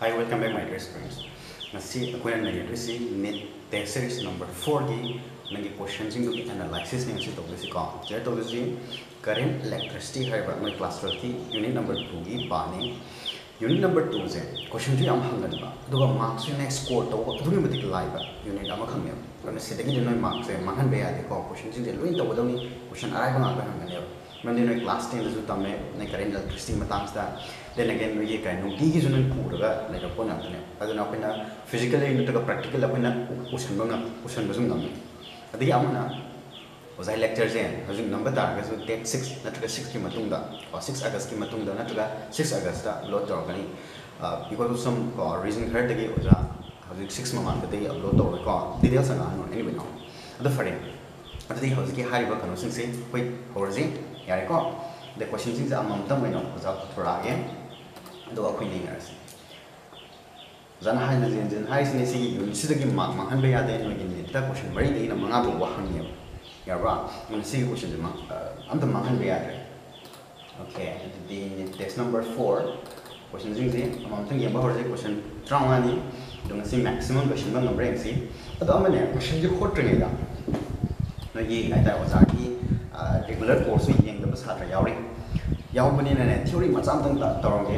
Hi, welcome back my dear students. ngasi akoina na yadu si net test series number 4 gi nangi questions ingu analysis ni ngasi tawde si ka je tawde si current electricity hai ba my class 12 ki unit number 2 gi bani unit number 2 je question ji am hangan ba duga marks ni next score to aduni mati lai ba unit ama khang ya kana sidagi ni noi marks e mangan be ya de ko question ji de loin tawde ni question ba ngal ba hangan ya man ni noi class 10 zu tamme nei current electricity matang sta then again we kai no gi gi jun ku daga lai ra pona ne aduna apina physically nutaga practical apina usan banga usan bazum ngam adigi amana ozai lecture je hajung number ta ga su date 6 nataga 6 ki matung da or 6 august ki matung da nataga 6 august da upload tor gani because of some reason khar yare ko de question jing za mam tam ngai ko za ko thora ge do ở khoi ning ars zan hai na jin jin hai sine si yu si de gi ma ma han be ya de no gi ni ta question mari de na ma nga bo wa han ni ya ba mun si question de ma am da ma han be ya de okay the test number 4 question jing ji mam tam gi ba hor ji question trang wa ni dung si maximum question ba ngam reng si ado amane question ji khot treng ga no gì, ai ta wa za gi regular ꯀꯣꯔꯁꯁꯨ ꯌꯦꯡꯗꯕ ꯁꯥꯇ꯭ꯔ ꯌꯥꯎꯔꯤ ꯌꯥꯎꯕꯅꯤꯅꯅꯦ theory ꯃꯆꯥ ꯑꯃꯇꯪ ꯇꯧꯔꯝꯒꯦ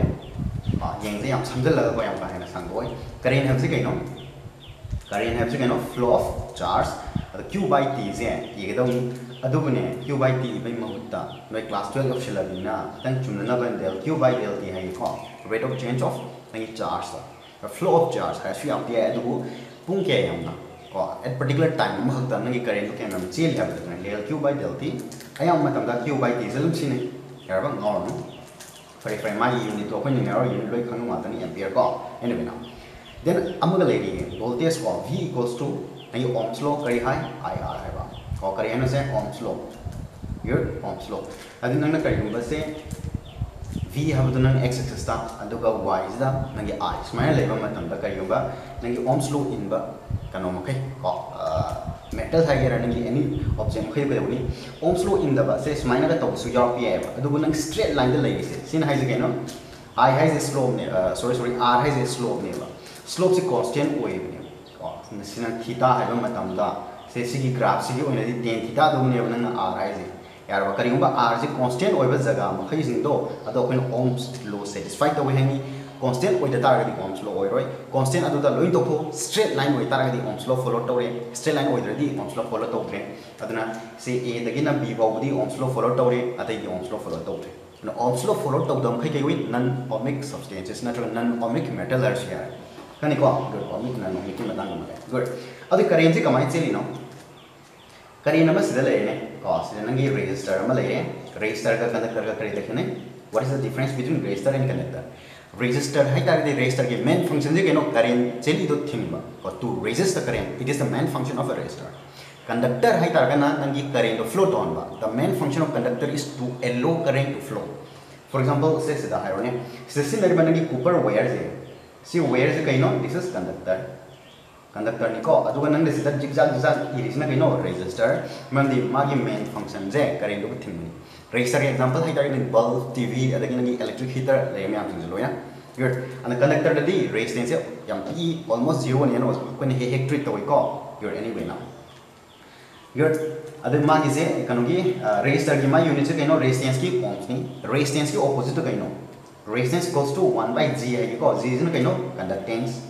ꯌꯦꯡꯁꯦ ꯌꯥꯝ ꯁꯝꯖꯜꯂꯒꯀꯣ ꯌꯥꯝ ꯀꯥ ꯍꯦꯟꯅ ꯁꯥꯡꯗꯣꯛꯑꯣꯏ current ꯍꯥꯏꯕꯁꯤ ꯀꯩꯅꯣ ꯀꯔꯦꯟ ꯍꯥꯏꯕꯁꯤ ꯀꯩꯅꯣ ꯐ꯭ꯂꯣ ꯑꯣꯐ ꯆꯥꯔꯖ ꯑꯗ ꯀ꯭ꯌꯨ ꯕꯥꯏ ꯇꯤꯁꯦ ꯏꯒꯗꯧꯅꯤ ꯑꯗꯨꯕꯨꯅꯦ ꯀ꯭ꯌꯨ ꯕꯥꯏ ꯇꯤ ꯏꯕꯒꯤ ꯃꯍꯨꯠꯇ ꯅꯣꯏ ꯀ꯭ꯂꯥꯁ ꯇꯨꯌꯦꯜꯞ ꯌꯧꯁꯤꯜꯂꯕꯅꯤꯅ ꯈꯤꯇꯪ ꯆꯨꯝꯅꯅꯕ ꯗꯦꯜ ꯀ꯭ꯌꯨ ꯕꯥꯏ ꯗꯦꯜ ꯇꯤ ꯍꯥꯏꯌꯦꯀꯣ ꯔꯦꯠ ꯑꯣꯐ ꯆꯦꯟꯖ ꯑꯣꯐ ꯅꯪꯒꯤ at particular time ma hakta nang current ke nam chel ya bada nang del q by del t ayam ma tam da q by t zalum sin ni ya ba ngaw no fare fare ma unit to ko ni ngaw unit loi khang ma ta ni ampere ko anyway now then amaga lady voltage ko v equals to nai ohms law kari hai ir hai ba ko kari hai no se ohms law your ohms law adi nang na kari ba se v हब नंग X axis Y से नंगे आई सूमाय कहीं नंगे ohms लो इनब metal हाई एनी ऑप्शन खेबी ओम्सलो इनबे सुमायन तब नं स्ट्रेट लाइन लेगी है कहना आई है स्लोबने सोरी सोरी आर है स्लोबने स्लोब से कॉन्स्टेंट होने खीता है से ग्राफ से टेन खीताने आर है कहींब आर से कॉन्स्टेंट हो जगह मई अब ओम्स लो सेटिसफाई तो है तो हेनी constant ओइदा तारगदि ohms law ओइरोय constant अदु दा लोइन तोफो straight line ओइ तारगदि ohms law follow तोरे straight line ओइद्रदि ohms law follow तोरे अदुना से a da दगिना b ba फाउबदि ohms law follow तोरे अतै ohms law follow तोरे ohms law follow तोदम खै कै विन non ohmic substances na नत्र non ohmic metals यार kani ko good omit na no miti matang ma good adi karen se kamai cheli no karen ama sida le ne ko sida nangi register ama le register ka conductor ka kare dekhne what is the difference between register and conductor register hai tar register ke main function je keno karen cheli do thimba ko to register karen it is the main function of a register conductor hai tar kana nangi do flow on ba the main function of conductor is to allow current to flow for example say sida hai ne sida sin dari banagi copper wire je si where is kaino this is conductor conductor ni ko aduga nang desi zigzag zigzag iris na kaino resistor man di magi main function je current do thimni resistor resistor के example है bulb T V electric heater लेकिन लोया good and connector resistance almost zero ने अगर हे हे treat तौको good anyway good अगे कजिस्टर की मा यूनिट कई रजिस्टेंस की ओम्स रजिस्टेंस की ओपोजिट कई resistance goes to one by G है जी से कई कंडक्टेंस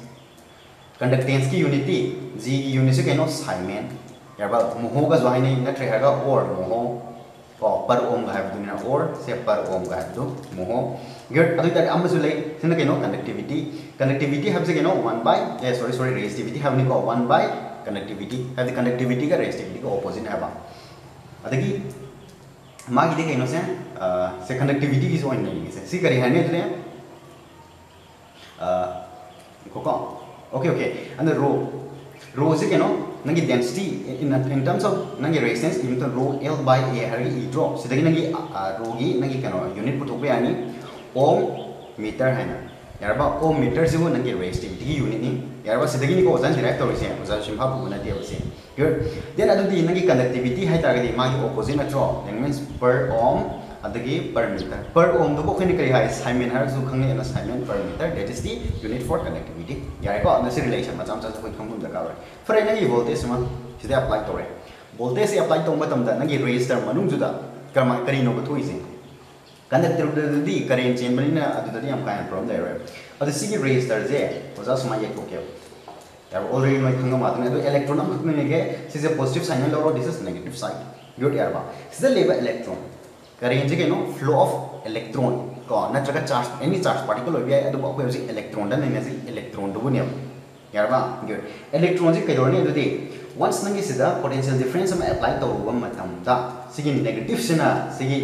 कंडक्टेंस की यूनिट जी की यूनिट से कई साइमें मोह का जो है नहीं, ना ओर मोह पर ओम गायबदुनी ओर से पर ओम गायबद मोहो गेट अद्विता अम्बसु लई सिन केनो कनेक्टिविटी कनेक्टिविटी हब्स केनो 1 बाय ए सॉरी सॉरी है हब निको 1 बाय कनेक्टिविटी हब कनेक्टिविटी का रेजिस्टिविटी को ऑपोजिट हबा अदकी मा गिदे से कनेक्टिविटी इज़ सी करी हने okay okay and rho l by a hari e drop sidagi nangi rho gi nangi kano unit putok pe ani ohm meter hai na yarba ohm meter sibu nangi resistivity gi unit ni yarba sidagi ni ko ozan direct tori se ozan shimha bu na dia se good then adu di conductivity hai di na draw that means per ohm अदगी per metre पर ओम दो कोखनि करी high साइमेन हर सु खंगे ना siemens per metre that is the unit for connectivity यारे को अनसे relation मचाम चा कोई खंगुम दका रे फर नगी वोल्टेज मा सिदे अप्लाई तोरे वोल्टेज से अप्लाई तो मतम दा नगी रेजिस्टर मनुंग जुदा कर्मा करी नो बथोई से कंडक्टर दी करेंट चेन बनिना अदुदि हम काइन प्रॉब्लम दे रे अद सिगी रेजिस्टर जे ओजा समा ये तो के यार ऑलरेडी मैं खंगा मातने तो इलेक्ट्रॉन हम खने के सिसे पॉजिटिव साइन लो दिस इज़ नेगेटिव साइड योर यार बा सिसे लेबा इलेक्ट्रॉन करें जी कहो फ्लो ऑफ़ इलेक्ट्रॉन को नग चार्ज एनी चार्ज पार्टिकल होगी इलेक्ट्रॉन नहीं इलेक्ट्रॉन दुनिया यारबा गुड इलेक्ट्रॉन से कहोनी वंस नंगीद पोटेंशियल डिफरेंस में अप्लाई तौर नेगेटिव से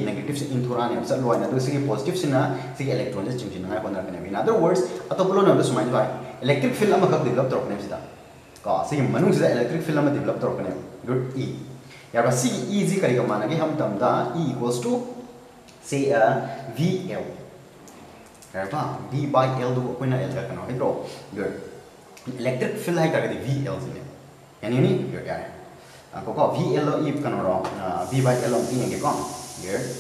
नेगेटिव से इंथोराने चलो पॉजिटिव से इलेक्ट्रॉन से चिंजना कौनकने अदर वर्ड्स अतो लोन सुम इलेक्ट्रिक फ़ील्ड डेवलप तौरकने को इलेक्ट्रिक फ़ील्ड डेवलप तौरकने गुड इ जी करेगा माना कि हम इक्वल्स टू से वी एल यार वी बाय एल दो कोई ना एल का कनो है bro good electric field V L से यानी नहीं गुड यार को को वी एल कनो रो वी बाय एल ई ने को गुड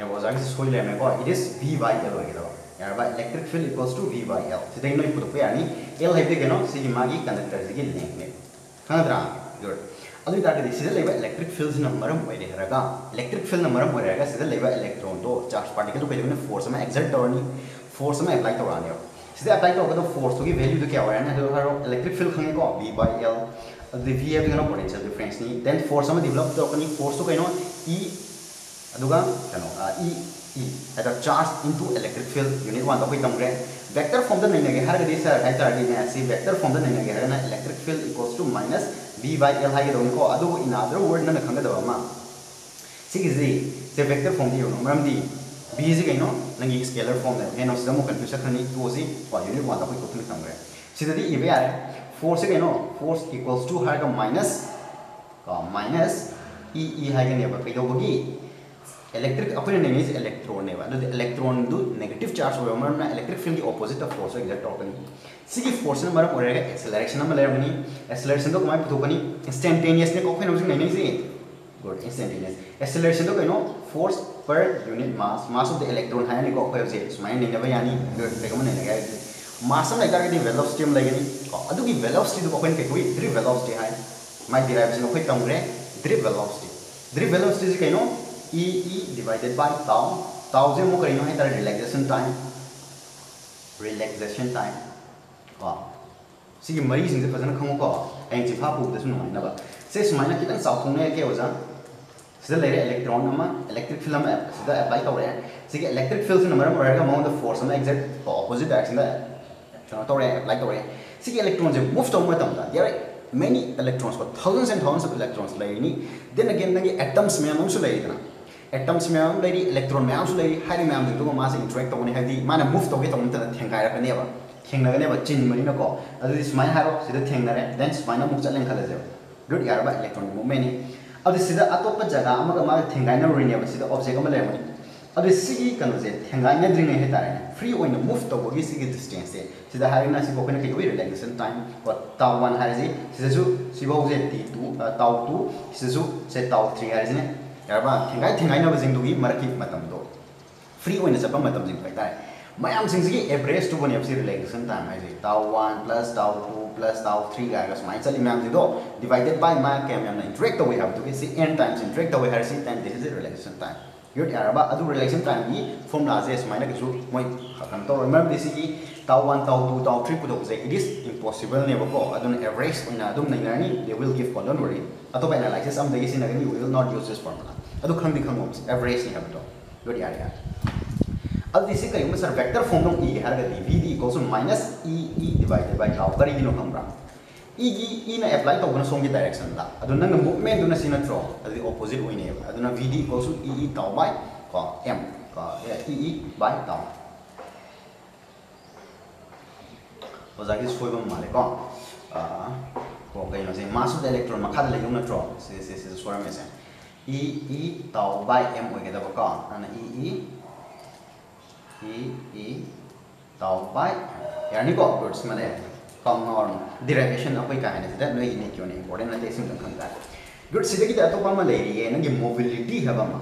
या वो जाके सोई ले में को it is V by L हो यार बा electric field equals to V by L सिदा इन पुट पे यानी एल है के नो सी मागी कंडक्टर जी लिंक में adu ta de sida leba electric field na maram oi de electric field na maram oi raga sida leba electron to charge particle kayune force ma exert torni force ma apply to rani apply ka force ki value kya hoya na do haro electric field ko v by l adu v have no potential difference ni then force ma develop kani force to kaino e aduga kano e e a charge into electric field unit 1 to kai tamre vector form sir hai tar di na see vector form lage har na electric field equals to minus v by l hai dong ko adu in other word na khanga da ma sig is the se vector form di no maram di b is ga no nangi scalar form da eno sida mo confusion khani to si pa unit wa da ko ko thang re sida di ibe are force ga no force equals to har ga minus ka minus e e hai ga ne ba kai do gi electric अपने नहीं है electron ने वाला तो electron दो negative की acceleration में लेरनी acceleration तो कमाई पुथोकनी इंस्टेंटेनियस ने कोखे नमसिंग नहीं से गुड इंस्टेंटेनियस एक्सेलरेशन तो कइनो force per unit mass mass of the electron है ने कोखे जे यानी रेकमेंड नहीं लगा मास में लगा के वेलोसिटी में लगनी अदुगी वेलोसिटी तो कोखे के कोई ड्रिप वेलोसिटी है माय डिराइवेशन कोई तंगरे ड्रिप वेलोसिटी ड्रिप वेलोसिटी से कइनो E E divided by tau. Tau से करीनो है तार relaxation time. Relaxation time. साउथोंने क्या होजा? सिदा लेरे इलेक्ट्रॉन नमा इलेक्ट्रिक फ़ील्ड में सिदा अप्लाई कर रहे हैं सिगे इलेक्ट्रिक फ़ील्ड से नंबर में रहेगा माउंट ऑफ़ फोर्स में एग्जैक्ट ऑपोजिट डायरेक्शन में चलो तो रहे अप्लाई कर रहे हैं सिगे इलेक्ट्रॉन से मूव तो मत तमदा यार many electrons but thousands and thousands of electrons like ni then again nangi atoms में हम सुले इतना एटम्स मैम लेरी इलेक्ट्रॉन मैम लेरी हाई मैम जो मासे इंटरेक्ट तौने है माने मूव तौगे तौन तन थेंगाइरकनेबा थेंगनगनेबा चिन मनिनको अदि स्माइन हारो सिदा थेंगनरे देन स्माइन मुक चलें खलजे गुड यारबा इलेक्ट्रॉन मूवमेंट नि सिदा अतोप जगह अमगा मा थेंगाइना रिनेबा सिदा ऑब्जेक्ट अमा कनोजे थेंगाइना द्रिंग हे तारे फ्री ओइन मूव तौबगी सिगी डिस्टेंस से सिदा हारिना टाइम और ताउ 1 हारिजी सिदासु सिबोजे टी 2 ताउ 2 सिदासु से ताउ 3 हारिजी यारबा थेंगाई थेंगाई नब जिंग दुगी मरकी मतम दो फ्री ओइन जिंग मयाम सिंग सिगी एवरेज टू बने अपसी रिलैक्सेशन टाइम है ताउ 1 प्लस ताउ 2 प्लस ताउ 3 गाय गस माइ चली मैम दो डिवाइडेड बाय मा के ma'am interact we have to see N times interact we her C time this is relaxation time vote यारबा अदु रिलैक्सेशन टाइम की फॉर्मूला जे स्माइना किसु मोय खम तो रिमेंबर दिस की ताउ 1 ताउ 2 ताउ 3 पुदो जे इट इज़ इम्पॉसिबल ने बको अदुन एवरेज ओइना अदुम नैनानी दे विल गिव कॉलन वरी अतो एनालाइसिस अम दगी सिनागनी we will not use this formula अदु खंगदी खंगोम एवरेज नि हबतो योड यार यार अब दिस कई सर वेक्टर फॉर्म दो ई हर गदी v d equals to minus e e divided by tau करी दिनो खंगरा e gi e ना अप्लाई तो सोंग की डायरेक्शन दा अदु नंग मूवमेंट दुना सिना ट्रो अदि ऑपोजिट होइने अदुना v d equals to e e tau by को m, को e e बाय tau ओजागी सोइबम माले को आ को कई नो से मास ऑफ़ द इलेक्ट्रॉन मखा ले युन ट्रो से से से सोरा में से। E e tau by m oi kita baka ana e e e e good sida kita atau pama lay ye nangi mobility haba ma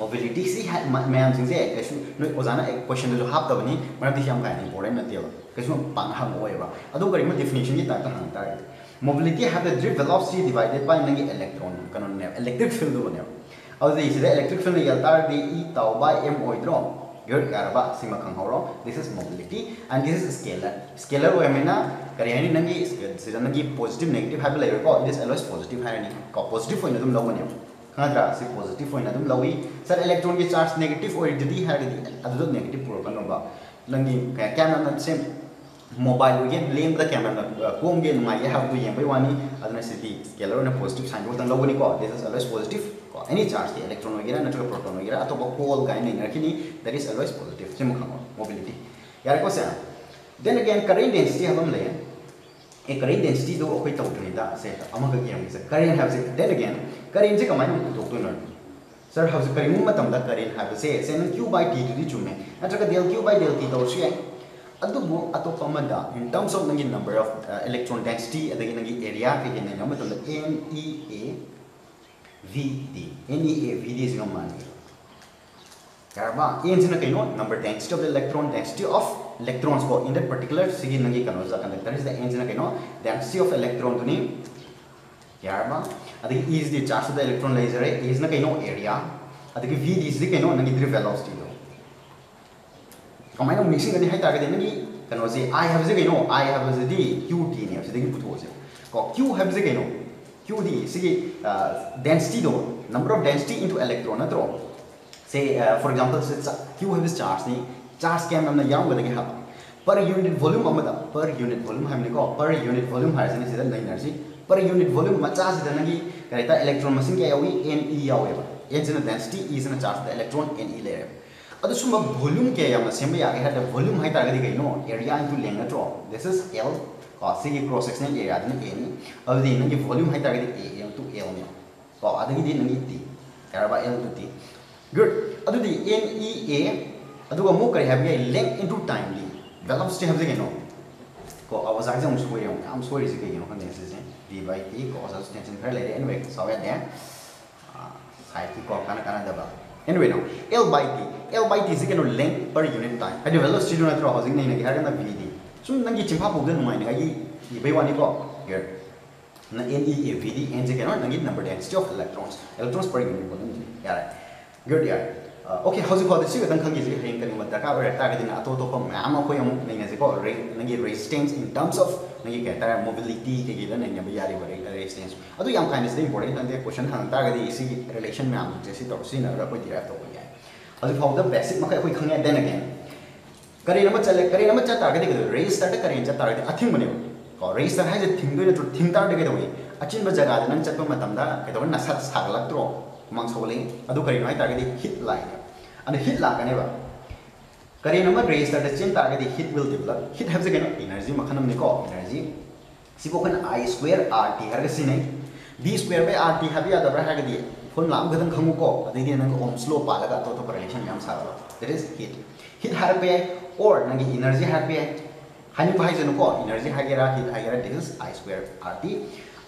mobility si mayam sing se kasu no ozana ek question do hap tabani mana ti syam kai important na tiwa kasu pang ham oi ba adu kari ma definition ni ta ta hang ta mobility have the drift velocity divided by nangi electron kanon ne electric field do ne adu sida e good karaba sima khang this is mobility and this is scalar scalar way mena kari hani nangi sida nangi positive negative have layer ko it is always positive hani ko positive hoina dum lawani khadra si positive hoina dum lawi sir electron ki charge negative or didi hari adu negative kan ba nangi kaya camera na same mobile ge blame the camera ko nge ngai ya have to yem bai wani aduna si scalar na positive sign ko tan lawani ko this is always positive any charge दिए electron वगैरह network proton वगैरह अथ कोल गायन that is always positive से मुखा mobility यार कौन सा देन अगेन करें डेंसीटी हम लगे ए करें डेंसीटी दो अखोई तौदनी से। करें हाब से देन अगेन करें से कमाय सर हम करीम करें हाबसे से क्यू बाय टी टू चूमे नल क्यू बाय डेल टी तौर अब अतप in terms of number of electron density नरिया कई N E A VD. NEA, VD is your money. Karaba, N is number density of the electron, density of electrons ko in that particular sigi nangi kan that is the N is no density of electron to ni Karaba, adi E is the charge of the electron laser E is na no area adi VD is the kano nangi dri velocity do kamai no mixing ani hai ta ga de nangi kano si I have the kano I have the QT ni have the puto se ko q see uh, density do number of density into electron atro say uh, for example it's a q have is charge ni charge cam namna yang ga ha per unit volume amada per unit volume hamne ko per unit volume har sini sida lai energy per unit volume ma charge sida nagi kareta electron machine kya yawi n e yawe ba n sina density e sina charge the electron n e layer ಅದು ಸುಮ್ಮ volume ಕ್ಯಾ ಯಾಮ ಸೆಂಬ ಯಾಗೆ ಹದ volume ಹೈತಾಗದಿ ಕೈನೋ area into length ಅಟ್ರೋ this is L सी क्रॉस सेक्शन एरिया एन अब इनकी वॉल्यूम है एम टू एल ने तो अगे नी टीब एल टू टी गुड अद एन इ एम कई लेंथ इन टू टाइम ली वेलम स्टे हम कौन को अब जो सोरे हम सोरे कौन खेसे बी बाई टी को टेंशन खर ले एन वाई सौ कानदब N way no L by T L by T से कौन लेंथ पर यूनिट टाइम है वेलम स्टेट नाइन नहीं सुम नंग चिंफा पुगन नुमाइन ये भाई वाणी को N E A V N जे कैनो नंग number density of electrons electrons per good यार ओके हजुदी खेल हे कहीं दरकार अतोप मैम अमुको रे रेजिस्टेंस इन टर्म्स ऑफ़ नगे कहता है मोबिलिटी के नाइब ये रेजिस्टेंस अब कहते इंपोर्टेंट क्वेश्चन हाँ तरह रिलेशन मैम से तौर से अगर डिराइव तौर जाए हजुफा बेसिक मैं अगर खाने देन अगेन करें नम चले करें नम चल तारगे देखो रेस तार करें चल तारगे अथिंग बने रेस तार है जो थिंग दो जो थिंग तार देखे दोगे अचिन बजगा दे नन चल पर मतम दा के तो नसा सागलक तो मांग सोले अदु करें दे हिट लाइन अने हिट ला कने बा करें नम रेस तार चिन Targe they heat will develop heat है जो एनर्जी मखनम ने energy I square R T हर गसी नहीं बी स्क्वायर आर टी है गदी फ़ोन लाम गदन खंगु को अदे ओम स्लो पालगा तो तो रिलेशन याम सागा दैट इज़ हिट हिट हर पे or nangi energy happy hani bhai janu ko energy hagera heat hagera this is i square rt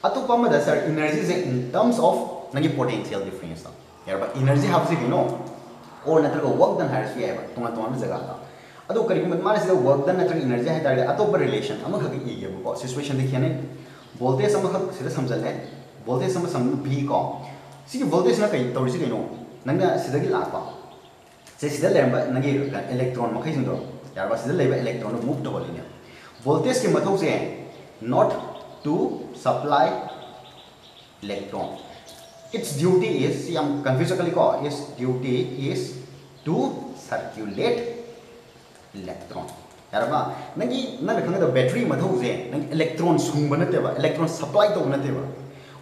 atu pama da sir energy is in terms of nangi potential difference यार बा energy have से किनो और नतर को work done हर से है तुम तुम जगह का अदो करी मत मारे से work done नतर energy है तारे अतो पर relation अम खगे ये ये को situation देखिए ने बोलते सम खग सिदा समझल है बोलते सम सम भी को सी voltage ना कई तौर से किनो नंगा सिदा की लापा से सिदा लेरबा नंगी इलेक्ट्रॉन मखै सिंदो यारबा सिदा लेबा इलेक्ट्रॉन मुक्त हो लेने। वोल्टेज के मतों से not to supply electron its duty is हम कंफ्यूजन लिखो its duty is to circulate electron battery मधे इलेक्ट्रॉन सूंब नाब इलेक्ट्रॉन सप्लाई तब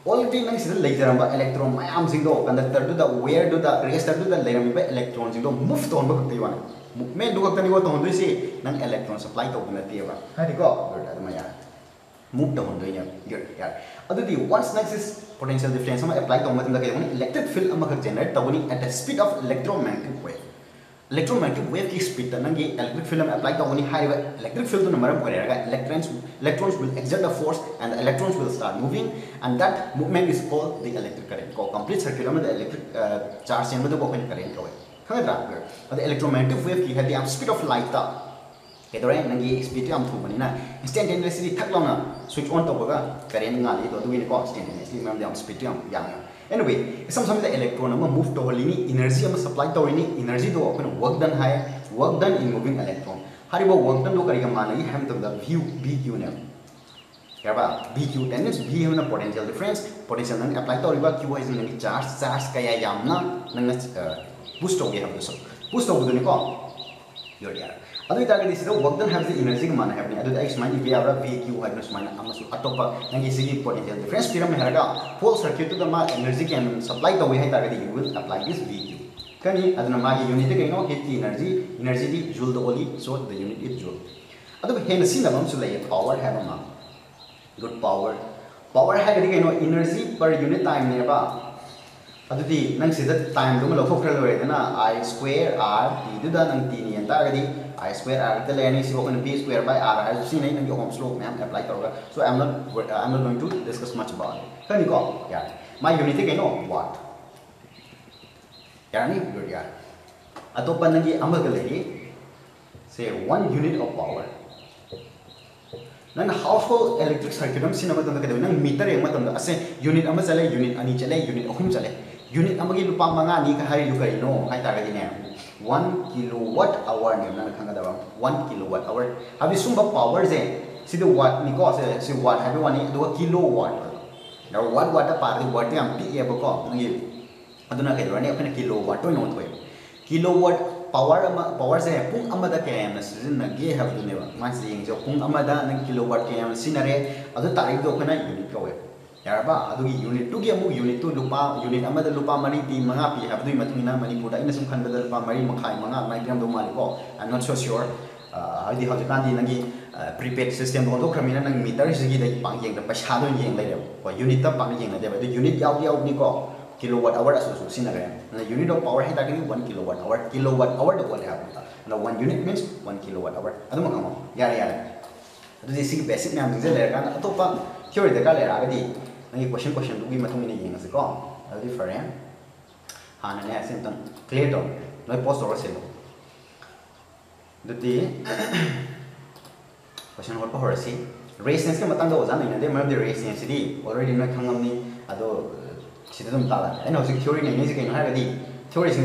ऑलरेडी नहीं लेजरब इलेक्ट्रॉन मैम कंडक्टर वेयर रेजिस्टर लेरम इलेक्ट्रॉन मुफ़्त तौब कहते हैं मुक्मे दुगतनी नं एलेक्ट्रॉन सप्लाई तब नीब मुक्त होन्स नक्सीस पोटेंशियल डिफरेंस एप्लाई तब electric field generate तबनी at the speed of electromagnetic wave electromagnetic wave की स्पीड नंगे electric field apply तबनी electric field electrons electrons will exert a force and electrons will start moving and that movement is called the electric current complete circuit electric charge current कहें ko khanga dra the electromagnetic wave ki hadi am speed of light ta kedore nangi speed am thu bani na instantaneously thak launa switch on to boga current ngali to du ni ko instantaneously mam am speed am yang anyway some some the electron ama move to holini energy ama supply to ini energy do open work done hai work done in moving electron hari haribo work done do kariga mana hi ham to the view bq ne kaba bq then is b ham na potential difference potential nan apply to riba q is ni charge charge kaya yamna nang boost to ge ham so boost to do ni ko yor ya अदु तागदि सिदा work done have the energy मान हैव नि अदु x माइन V R V Q हैव नस माइन अमसु अतोपा नंगी सिगी पोटेंशियल डिफरेंस पिरम हरगा फुल सर्किट टू द मा energy can supply the way है तागदि you will apply this V Q कनी अदुना मागी यूनिट के नो हिट एनर्जी एनर्जी दी जूल द ओली so the unit is joule अदु हेन सिन नमसु लय पावर मा गुड पावर पावर है कनो एनर्जी पर यूनिट टाइम ने बा अदुदी नंग टाइम दो लौथोखर लोरेदना i square r t दुदा नंग t नि अंता कदी i square r square by r hai si nei nang yo Ohm's law ma'am apply karoga so i'm not i'm not going to discuss much about it kani ko ya my unit ke no watt ya ni good ya atopa nang gi amal le say 1 unit of power household electric circuit am sinama tanda kadai nang meter yang matanda ase unit ama chale unit ani chale unit ahum ni ka hari lu kai no hai ta ga 1 kilowatt hour ne na khanga da 1 kilowatt hour abi sumba power je si the watt ni ko se si watt ha wani do kilowatt na watt watt ta par watt ti am pi e ba ko ngi aduna kai rani apna kilowatt to no thoi kilowatt power ama power se pung ama da ke am sin na ge ha du ne ba ma si ing jo pung ama da na kilowatt ke unit to की अमु unit to लुप unit लुप मरी P मा P है मनपुर इन सूम खनबद loop मरी मखाई मंगा नाइम दो मानेको आई नोट सो श्योर हजी नगे प्रीपेड सिस्टम ओंखोखमी नंग मीटर सेगी पाएंग पैसा दो येंगो यूनिट पा येंगे यूनिट याओनीको किलो वट अवर अगर यूनिट ऑफ़ पावर है one kilowatt hour kilowatt hour बोले one unit mean one kilowatt hour अदम यार यार बेसीक मैं दिखा लेर अतोप थ्योरीद लेर le ra ga di nangi question question dugi matung ini yang siko adi fare hana ne asen tan clear to noi post over selo dati question what pohor si resistance ke matang do jana ina de mar de resistance di already noi khangam ni ado sida dum tala ena hosik theory nei ni sike no ha di theory sing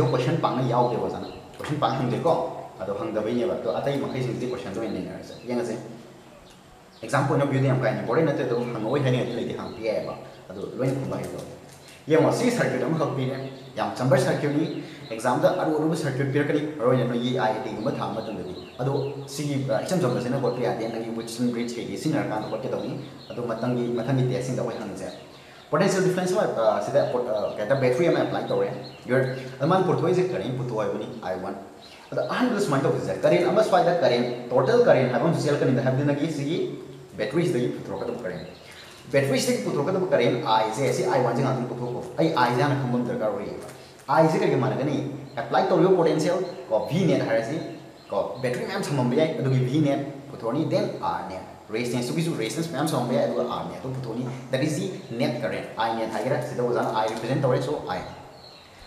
atai makai sing di question do nei na sa yang ase example no beauty am kain bore na te do hang oi hani le di hang pia ba adu loin khu bai do ye mo si circuit am hak pi ne yam chamber circuit ni exam da aru aru circuit pir kani ma tham ma tum di adu si exam jom se na ko pia de na gi which bridge ke gi sinar kan ko ke do ni adu matang gi mathang gi testing da oi hang je potential difference ma sida kata battery am apply to re your aman porthoi je current putu ai bani i1 adu ahn plus mind of is current ama swai da current total current habam cell kan da habdina gi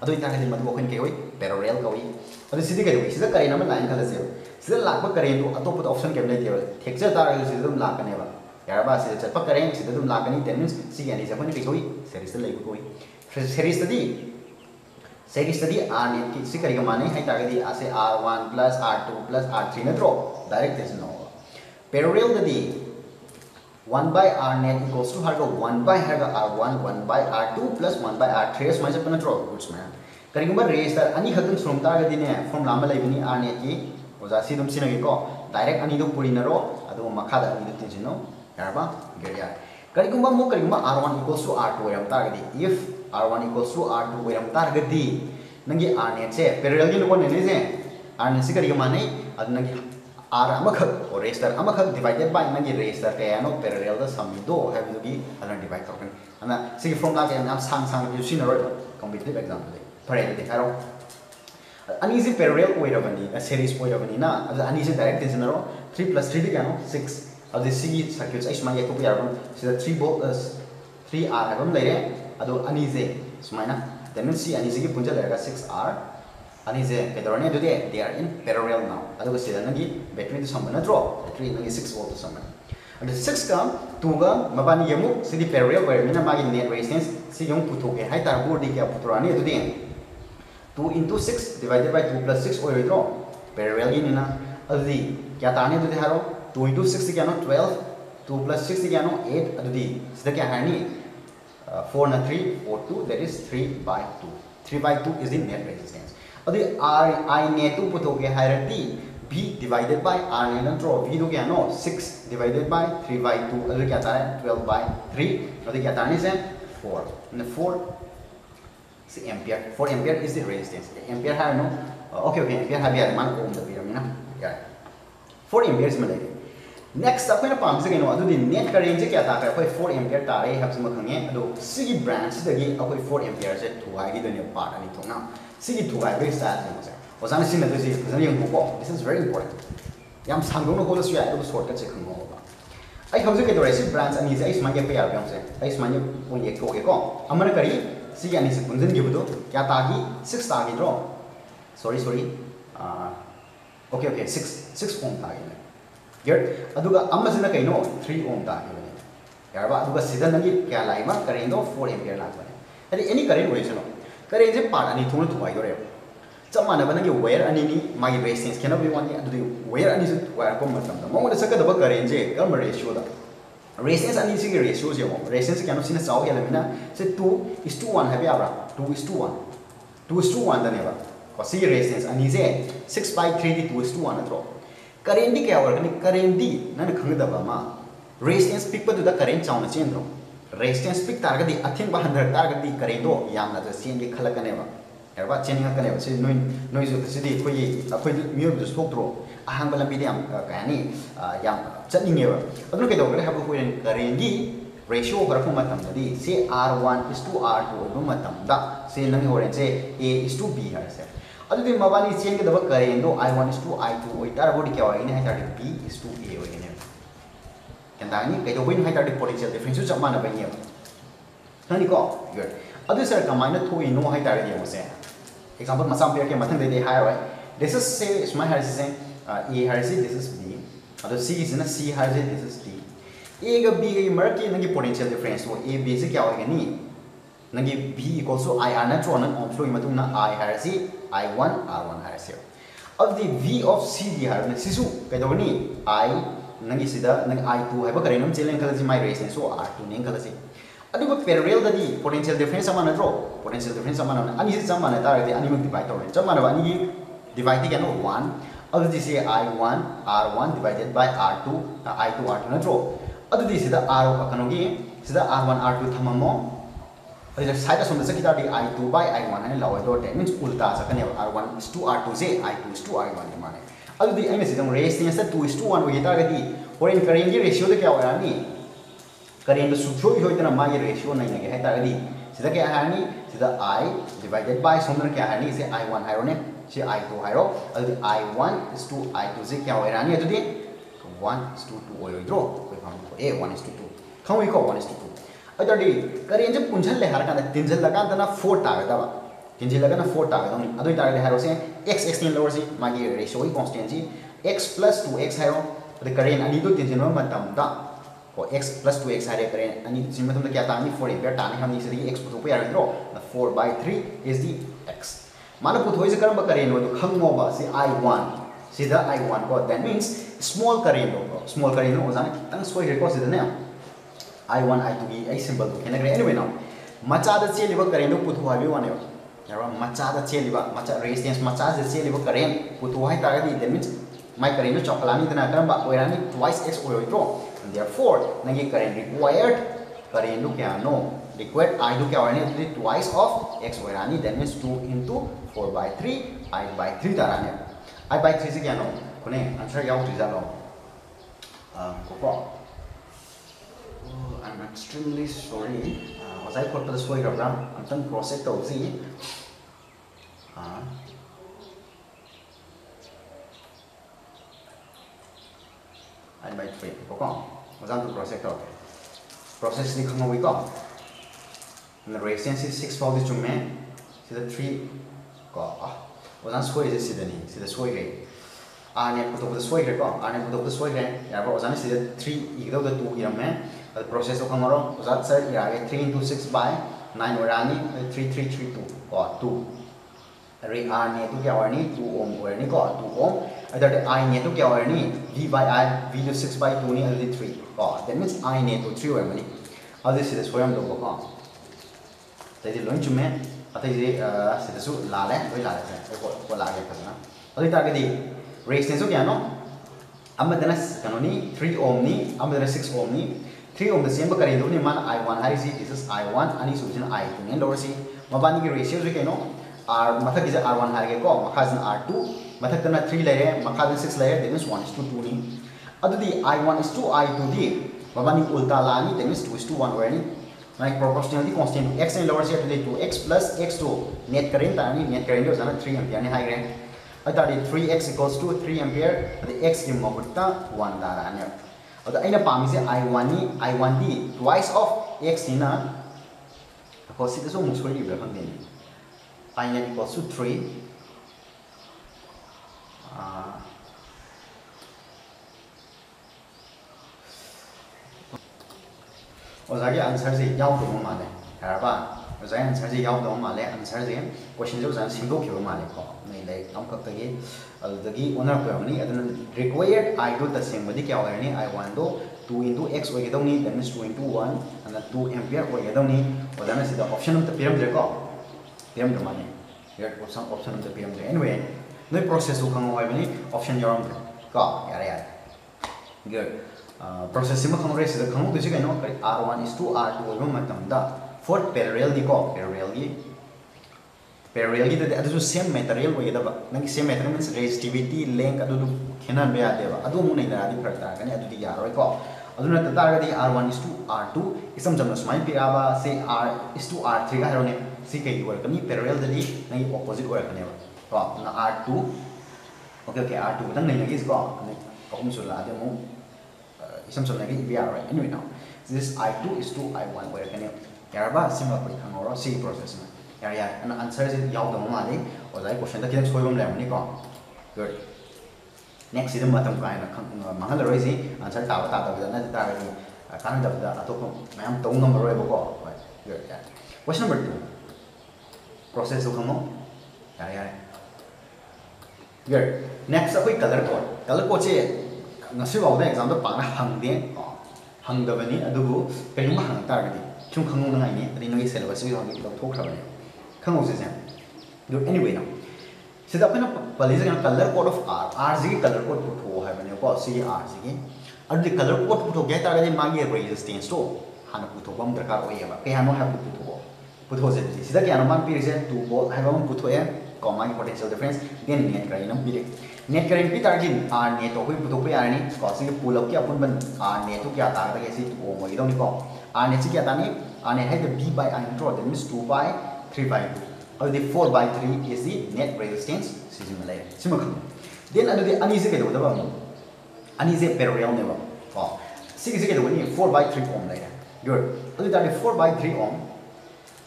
i represent tore so i adu v di ama gadan supply to mina 6 volt to dum yerni r net se putroko se important harasi sigi circuit to the r net nang irai lai u phang mani da series hai ba ati kai no series series hai ba matam da di nang lai ba current same lai ba current do same se da thok kita ga di kai doni ani je series da lai ba koi kari ngam lai 1 by r net equals to हर को 1 by हर का r1, 1 by r2 plus 1 by r3 इस मायने से पना draw कुछ में करेंगे बस रेस तर अन्य हकन सुनता आगे दिन है फ्रॉम लामे लाइव नहीं r net की वो जासी तुम सीन अगेको डायरेक्ट अन्य तो पुरी नरो अतो वो मखा दर अन्य तो चिनो यार बा गरिया करेंगे बस मो करेंगे बस r1 equals to r2 verum तार गदी if r1 equals to r2 verum तार गदी नंगे r net से पैरेलल की लोगों ने नहीं से? R net से करेंगे माने अत नंगे अमखक और रेजिस्टर अमखक डिवाइडेड बाय नंगी रेजिस्टर कयानो पैरेलल द सम दो हैबदुगी अदन डिवाइड तोकन अना सिगी फॉर्मुला के नाम सांग सांग युसिनरो कॉम्पिटिटिव एग्जांपल फरे अदि हारो अनीजे पैरेलल ओइरबनी सीरीज़ ओइरबनी ना अद अनीजे डायरेक्ट दिजनरो 3 plus 3 di kano 6 अभी सी सर्किट आई सुमाय यको यार थ्री बोल्ट थ्री आर है लेरे अदो अनीजे सुमायना देन सी की लेगा सिक्स आर अनीजे कदरने दुदे they are in parallel now अदो सिदा नगी बैटरी तो समन नत्रो बैटरी नगी सिक्स वोल्ट समन अदो सिक्स का टू का मबानी यमु सिदी पैरेलल वर मिना मागी नेट रेजिस्टेंस सी यम पुथोके हाई तार बोर्ड दी क्या पुथोरानी दुदे 2 into 6 divided by 2 plus 6 ओइरो पैरेलल की निना अदि क्या ताने दुदे हारो 2 into 6 क्या नो 12 2 plus 6 क्या नो 8 अदुदी सिदा क्या है नी 4 ना 3 4 2 that is 3 by 2 3 by 2 is the net resistance. अदुदी r i net 2 पुतो के हायरती b divided by r net नंत्रो v तो क्या नो 6 divided by 3 by 2 अदुदी क्या तारे 12 by 3 अदुदी क्या ताने से 4 and 4 is ampere 4 ampere is the resistance. है नो? Okay okay, ampere है भी मान ओम द पिरामिड ना? यार 4 ampere नेक्स्ट अखोना पामसे कनो अदुदि नेट करेंट से क्या ताकर अखोय 4 एम्पियर तारे अदो सिगी ब्रांच अखोय 4 एम्पियर से दने पार्ट अनि थोना सिगी थुगाई बे स्टाइल से मसे ओजान सिन दजि फजन यंग को दिस इज़ वेरी इंपोर्टेंट याम सांगोनो होलो सुया अदो शॉर्टकट से खंगो होगा ai hauze ke dore si branch ani se ai smanya pe yar pyam se ai smanya pun ye ko ke ko amana kari si ani se punjin gi budo kya ta gi 6 ta gi dro sorry sorry uh okay okay 6 6 ohm ta gi यर अदुगा अमसना कइनो 3 ओम ता हेबने यारबा अदुगा सिदा नगी क्या लाइमा current दो 4 ampere लागबने अदि any current ओइसनो current जे part अनि थोन थुवाइ दोरे चप मानबा नगी वायर अनि नि मागी रेजिस्टेंस केनो बि वानी अदुदि वायर अनि से वायर को मतलब दा मोंगदा सकदबा करेंट जे कम रेशियो दा रेजिस्टेंस अनि सिगे रेशियो जे मो रेजिस्टेंस केनो हेलमिना से 2 is to 1 हाबे आबरा 2 is to 1 2 is to 1 दनेबा को सी रेजिस्टेंस अनि जे 6 by 3 di 2 is to 1 अत्रो करेंट दी क्या वर्क नहीं दी मा पिक पर दुदा करेंट चाउन चेंद्रो दी अथिंग बा हंड्रेड तारग दी करेंट दो याम ना चेंज के खलक कने बा एरबा चेंज का कने से नोय नोय जो सिदी कोई अखोय मियो जो स्टोक द्रो ahang balam bidi am kani yang chani ngewa adun ke dogre habu ko karen gi ratio di se r1 is to r2 obu matam da se nang horen se a is to b har se अदुदि मबानी चेन के दबा करें दो i1 is to i2 ओइ तार बोडी क्या होइने है तार b is to a होइने केंदानी के दो बिन है तार पोटेंशियल डिफरेंस चप माना बनि ननि को गुड अदु सर कमाइन थोइ नो है तार दियो से एग्जांपल मसाम पेयर के मथन दे दे हाय right this is say is my has uh, a has this is b. अदु c is na c has this is d. A ga b ga मर के नंगी पोटेंशियल डिफरेंस वो a b से क्या होइगे नी नंगी b equals to i r na tro na on flow मतुम ना i has I1 R1 हारसे अब दी V of C दी हार ने सिसु कैदोनी I नंगी नंग I2 है नम चेलें रेस ने सो R2 ने कलसी अदुग पैरेलल ददी पोटेंशियल डिफरेंस नत्रो पोटेंशियल डिफरेंस न अनि से समान है तारदि अनि मक डिवाइड तोरे चम मानबा अनि डिवाइड केनो 1 अब से I1 R1 divided by R2 I2 R2 नत्रो अदुदी सिदा R कनोगी सिदा R1 R2 थममो अरे साइड असम से किताबी i2 by i1 है लाओ तो दैट मींस उल्टा one r1 is to r2 से i2 is to r1 के माने अदुदी अइने सिदम रेजिस्टेंस 2 is to 1 होई तारगदी होरेन करेंट की रेशियो तो क्या होरानी करें होई तना मागे है तारगदी सिदा क्या हानी सिदा i divided by समन क्या हानी से i1 हाइरो ने से i2 हाइरो अदुदी i1 to to i2 से क्या होरानी अदुदी 1 is to 2 होइद्रो कोई हम ए 1 is to 2 खाऊ 1 is to 2 अदरदी करें पुंजल ले हर कांदा लगा तना फोर तागदबा तिंजल लगा ना फोर तागदम अदुई तागदे हारो से x x इन लोअर सी मागी रेशियो ही कांस्टेंट जी x 2x हारो अदे करें अनि दो तिंजल में मतम दा को x 2x हारे करें अनि जिन क्या तानी फोर एम्पियर तानी हम इसे x पुथो यारो 4 by 3 is the x. माना पुथो से करम करें नो खंगो बा से i1 सीधा i1 को दैट मींस स्मॉल करें स्मॉल करें लो ओजाने कितन सोई रे को सीधा ने I1 I2 की आई सिंबल तो खेने anyway now मचा द चे लिबो करें नो पुथु हाबी वाने यार मचा चेलीबा मचा रेजिस्टेंस मचा चेलीबा करेंट पुथो है तारगदी दैट मींस माय करेंट चौकलानी दना करम ओरानी ट्वाइस एक्स ओयोइट्रो therefore nangi current required current lu kya no required i lu kya orani twice of x oirani that means 2 into 4 by 3 i by 3 tarani i by 3 se kya no kone answer yaw tija lo um ko I'm extremely sorry. Uh, Was I put this way around? I'm done process to see. Uh, I might wait. Okay. Was on to process to process the come we got. And the resistance is six fold to me. See the three got. Was on sway is the see the sway rate. आने पुतोब सोइग्रे को आने पुतोब सोइग्रे याबो ओजाने सिदे 3 इगदो the 2 इरमे process को खमरो ओजात sir यागे 3 into 6 by 9 ओरानी 3 3 3 2 को 2 रे आर ने तो क्या वरनी 2 ओम वरनी को 2 ओम अदर आई ने तो क्या वरनी v by i v to 6 by 2 ni other 3 को that means i ने तो 3 वरनी अदर सिदे सोयम दो को तैदि लोइन चुमे अतै जे सिदे सु लाले लोइ लाले को को लागे फसना अदि तागदि resistance kya no amadana kanoni 3 ohm ni amadana 6 ohm ni 3 ohm da same kare do ni man i1 hari si this is i1 ani solution i2 ni lower si mabani ki ratio je keno R मथक is R one हारे को मखाजन R two मथक तना three लेर मखाजन six लेर that mean one is to two नि I one is to I two दी मानी उल्टा ला that two is to one where मैं proportional the constant x and lower से two x plus x two net current तारे net current three ampere ने हाइग्रेन three x equals to three ampere अब की मोबिलिटा one दारा ने अब आई वन आई वन दी ऑफ़ एक्स ही नि n equals to 3 ओजागे आंसर से याव दो माने हरबा ओजागे आंसर से याव दो माले आंसर से क्वेश्चन जो जान सिंगो खिबो माले को nei lai am khak ta gi al da gi ko ni adun required i do the same body kya ni i want do 2 into x wa ge dong ni that means 2 into 1 and then 2 ampere wa ge dong ni ko dre mane here option option yaram dre ko yare yare good process sima khang re sida khang du ji ga no r1 is to r2 wa matam da fourth parallel di ko parallel gi parallel gi adu su same material wo yeda ba nang same material means resistivity length adu khenan be ade ba adu mu nei na adi phrak ta kani adu di ya roi ko adu na ta ga di r1 is to r2 isam jam na smai pi aba say सी के work नहीं parallel दली नहीं opposite work नहीं हो तो आपने R two okay okay R two तो नहीं लगी इसको अपने कॉम्स चल रहा था मु इसमें चलने की we are right anyway now this I two is to I one work नहीं यार बस सिंपल पर हम और सी प्रोसेस में यार यार अन आंसर इस याद हो मारे और जाए क्वेश्चन तो किधर सोई हम ले हमने गुड नेक्स्ट इधर मतम का है ना मंगल रोज ही आंसर टाव टाव तब जाना जाता है कारण जब जाता तो मैं हम तो उन नंबर रोए बको good question number two next is matam ka na khang ma hal roi si answer ta ta ta na ta ri kan da da to ko mayam tong number roi ko good yeah question number 2 process ko khamo यार यार good next akoi color code color code che ngasi ba da exam da pa na hang de hang da bani adubu kainuma hang ta ga di chung khangu na ni ani no syllabus wi hang to thok khabane खंगो से जो anyway ना सिदा अपन पलिस का colour code of R R ji colour code पुठो है बने को सी आर जी की अदि कलर कोड पुठो गे तार गदि मागी रेजिस्टेंस तो हाना पुठो बम दरकार होय बा के हानो है पुठो पुठो से सिदा के अनुमान पी से 2 वोल्ट है बम पुठो है को मागी potential difference then net current नम पी नेट करेंट पी तार आर नेट तो कोई आनी को सी पुल अप के अपन बन। आर नेट तो क्या तार के सी ओ मोई दो को आर नेट से क्या तानी आर नेट है द बी बाय आई इंट्रो दैट मींस 2 बाय 3 by 2 अदुदी 4 by 3 is the net resistance सिजिम लाइ सिम देन अदुदी अनि से के दो, दबा अनि से parallel ने बा सिगे सिगे दो नि 4 by 3 ohm लाइ गुड अदुदी तारे 4 by 3 ohm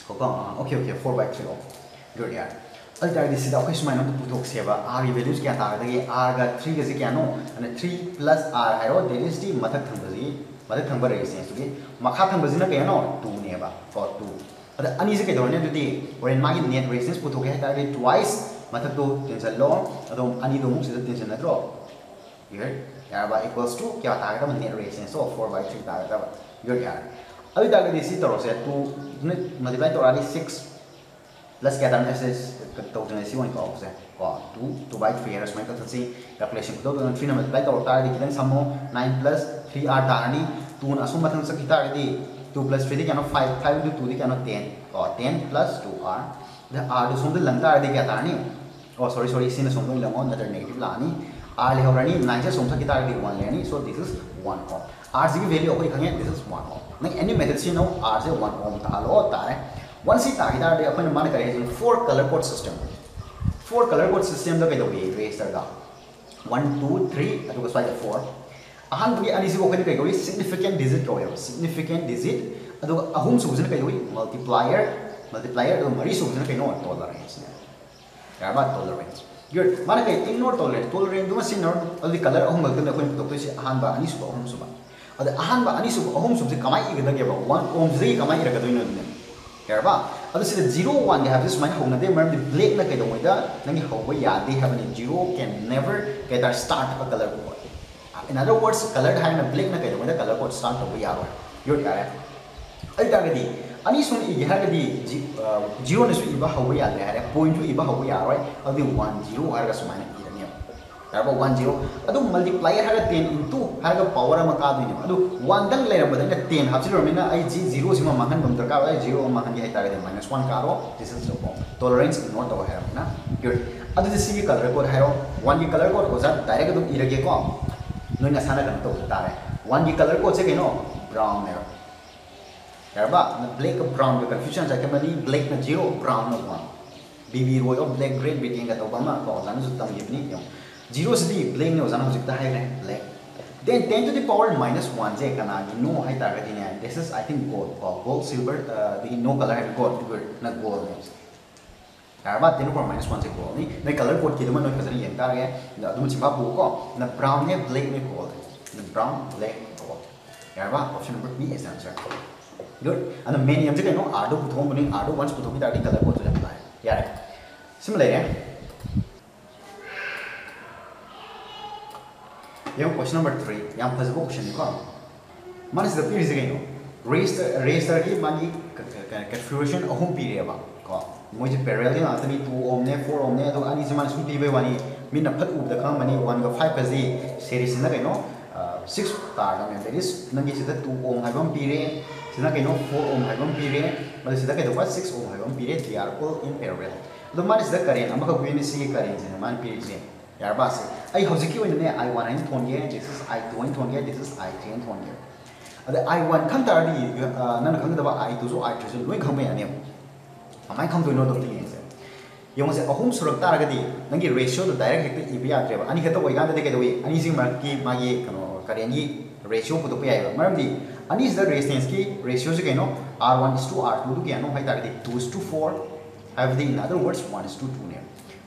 को का okay okay 4 by 3 ohm good यार अदुदी तारे सिदा ओके सुमाइ न पुथोक सेबा r की वैल्यूज़ क्या तागा दगे r गा 3 के से क्या नो अनि 3 plus r हाइरो दैट इज़ दी मथक थंबजी मथक थंब रेजिस्टेंस की मखा थंबजी न के नो 2 ने बा फॉर 2 अद अनी से कदोने दुदी ओरेन मागी नेट रेजिस्टेंस पुथोके है तारे ट्वाइस मथक तो टेंशन लो अदो अनी दो मुक से टेंशन नत्रो हियर यार बा इक्वल्स टू क्या तागा the net resistance of 4 by 3 तागा द हियर यार अभी तागा दिसी तरो से 2 मल्टीप्लाई तो आली 6 plus kaya tan s tau jang si one ko se ko 2 2 by 3 ras mai ka thasi calculation ko do 3 na multiply ka ta di kidan samo 9 plus 3 r ta ni 2 na sum mathang sakita di 2 plus 3 di kano 5 5 into 2 di kano 10 ko 10 plus 2r the r do sum de lang ta di kya ta ni oh sorry sorry sin sum do another negative la ni r le ho ni 9 se sum sakita di 1 le ni so this is 1 ohm r की value अखोई खंगे this is 1 ohm नहीं any method से no r से 1 ओम ता लो तारे one सी ता गिदा दे अपन मान करे जो four colour code system four colour code system दा कइदो ये रेजिस्टर दा 1 2 3 अदुगा स्वाइ दा 4 अहन बुगी अनी कइदो सिग्निफिकेंट डिजिट को सिग्निफिकेंट डिजिट अहुम सुबजन कइदो मल्टीप्लायर मल्टीप्लायर मरी सुबजन कइनो टॉलरेंस याबा टॉलरेंस गुड माने कइ इग्नोर दुमा सिनर अदुगी कलर अहुम बा अनी सुबा अहुम सुबा। अद अहम अनीसुब अहम सूब से कमाई इगदगेब वन ओम से कमाई इरगदोइनो दिन हेरबा अब से ज़ीरो वन है दिस माय होना दे मरम ब्लैक ना कदो मोइदा नंगे होबो यादे हैबने zero can never can start a colour को in other words colored hai na black na kai dawai na color code start to ya ba yo ya ya ai ta gadi ani sun i ha gadi zero ne su iba ha ya le ha point ju iba ha ya right abi 1 0 har ga su mane ꯌꯥꯔꯕ one zero ꯑꯗꯨ ꯃꯜꯇꯤꯄ꯭ꯂꯥꯏꯌꯔ ꯍꯥꯏꯔꯒ ten into ꯍꯥꯏꯔꯒ power ꯑꯃ ꯀꯥꯗꯣꯏꯅꯦꯕ ꯑꯗꯨ ꯋꯥꯟꯗꯪ ꯂꯩꯔꯝꯕꯗ ꯑꯩꯅ ten ꯍꯥꯞꯆꯤꯜꯂꯨꯔꯕꯅꯤꯅ ꯑꯩ G ꯖꯤꯔꯣꯁꯤꯃ ꯃꯥꯡꯍꯟꯕ ꯑꯃ ꯗꯔꯀꯥꯔ ꯑꯣꯏ ꯖꯤꯔꯣ ꯑꯃ ꯃꯥꯡꯍꯟꯒꯦ ꯍꯥꯏꯇꯥꯔꯒꯗꯤ minus one ꯀꯥꯔꯣ this is tolerance ignore ꯇꯧ ꯍꯥꯏꯔꯕꯅꯤꯅ ꯒꯨꯗ ꯑꯗꯨꯗꯤ ꯁꯤꯒꯤ ꯀꯂꯔ ꯀꯣꯗ ꯍꯥꯏꯔꯣ ꯋꯥꯟꯒꯤ ꯀꯂꯔ ꯀꯣꯗ ꯑꯣꯖꯥ ꯗꯥꯏꯔꯦꯛ ꯑꯗꯨꯝ ꯏꯔꯒꯦꯀꯣ ꯅꯣꯏ ꯅꯁꯥꯅ ꯀꯩꯅꯣ ꯇꯧꯕ ꯇꯥꯔꯦ ꯋꯥꯟꯒꯤ ꯀꯂꯔ ꯀꯣꯗꯁꯦ ꯀꯩꯅꯣ ꯕ꯭ꯔꯥꯎꯟꯅꯦꯕ ꯌꯥꯔꯕ ꯕ꯭ꯂꯦꯛꯀ ꯕ꯭ꯔꯥꯎꯟꯒ confusion ꯆꯠꯀꯃꯅꯤ ꯕ꯭ꯂꯦꯛꯅ zero ꯕ꯭ꯔꯥꯎꯟꯅ one B B Roy of black great ꯕꯤꯇꯦꯟꯒ ꯇꯧꯕ ꯑꯃ ꯀꯣ ꯑꯣꯖꯥꯅꯁꯨ ꯇꯝꯈꯤꯕꯅꯤ ꯌꯦꯡꯉꯣ जीरो से ब्लैक ने ओजाना हजिक है then 10 to the power minus 1 जे कना की नो है this is I think gold gold silver the no colour है गोल्ड न गोल्ड ने यारबा 10 टू पावर माइनस 1 से गोल्ड नहीं नै कलर कोड की दम नो फजन यें तारगे द दुम चिमा बु को न ब्राउन ने ब्लैक ने गोल्ड न brown black option number B is answer good no ardo puthom buni ardo once puthom bi tadi color code to apply yare similar hai यहाँ क्वेश्चन नंबर थ्री यहाँ फजब क्वेश्चन है कौन मान से पीर से गई रेस्टर रेस्टर की मानी कन्फ्यूज़न अहम पीर है कौन मुझे पेरल आते टू ओम ने फोर ओम ने तो आनी से मान सू पीबे वाली मैं फत उब खी वन फाइव से सेरी कहो सिक्स तारे नंगी से टू ओम है पीर से कहो फोर ओम है पीर मतलब से कई सिक्स ओम है पीर दे आर ओल इन पेरल अब मानी से करेंट अमुक हुई करेंट से मान पीरें je yar ba se ai hojiki oin ne i1 hain thon ye this is i2 hain thon ye this is i3 hain thon ye ada i1 khang tar di nan khang da ba i2 so i3 so loi khang ba ya ne amai khang do no do ti se yung se ahum surak tar ga di nangi ratio do direct hekte ibi ya tre ba ani khata oi ga da de ke do ani sing mar ki ma ye kano karen yi ratio bu do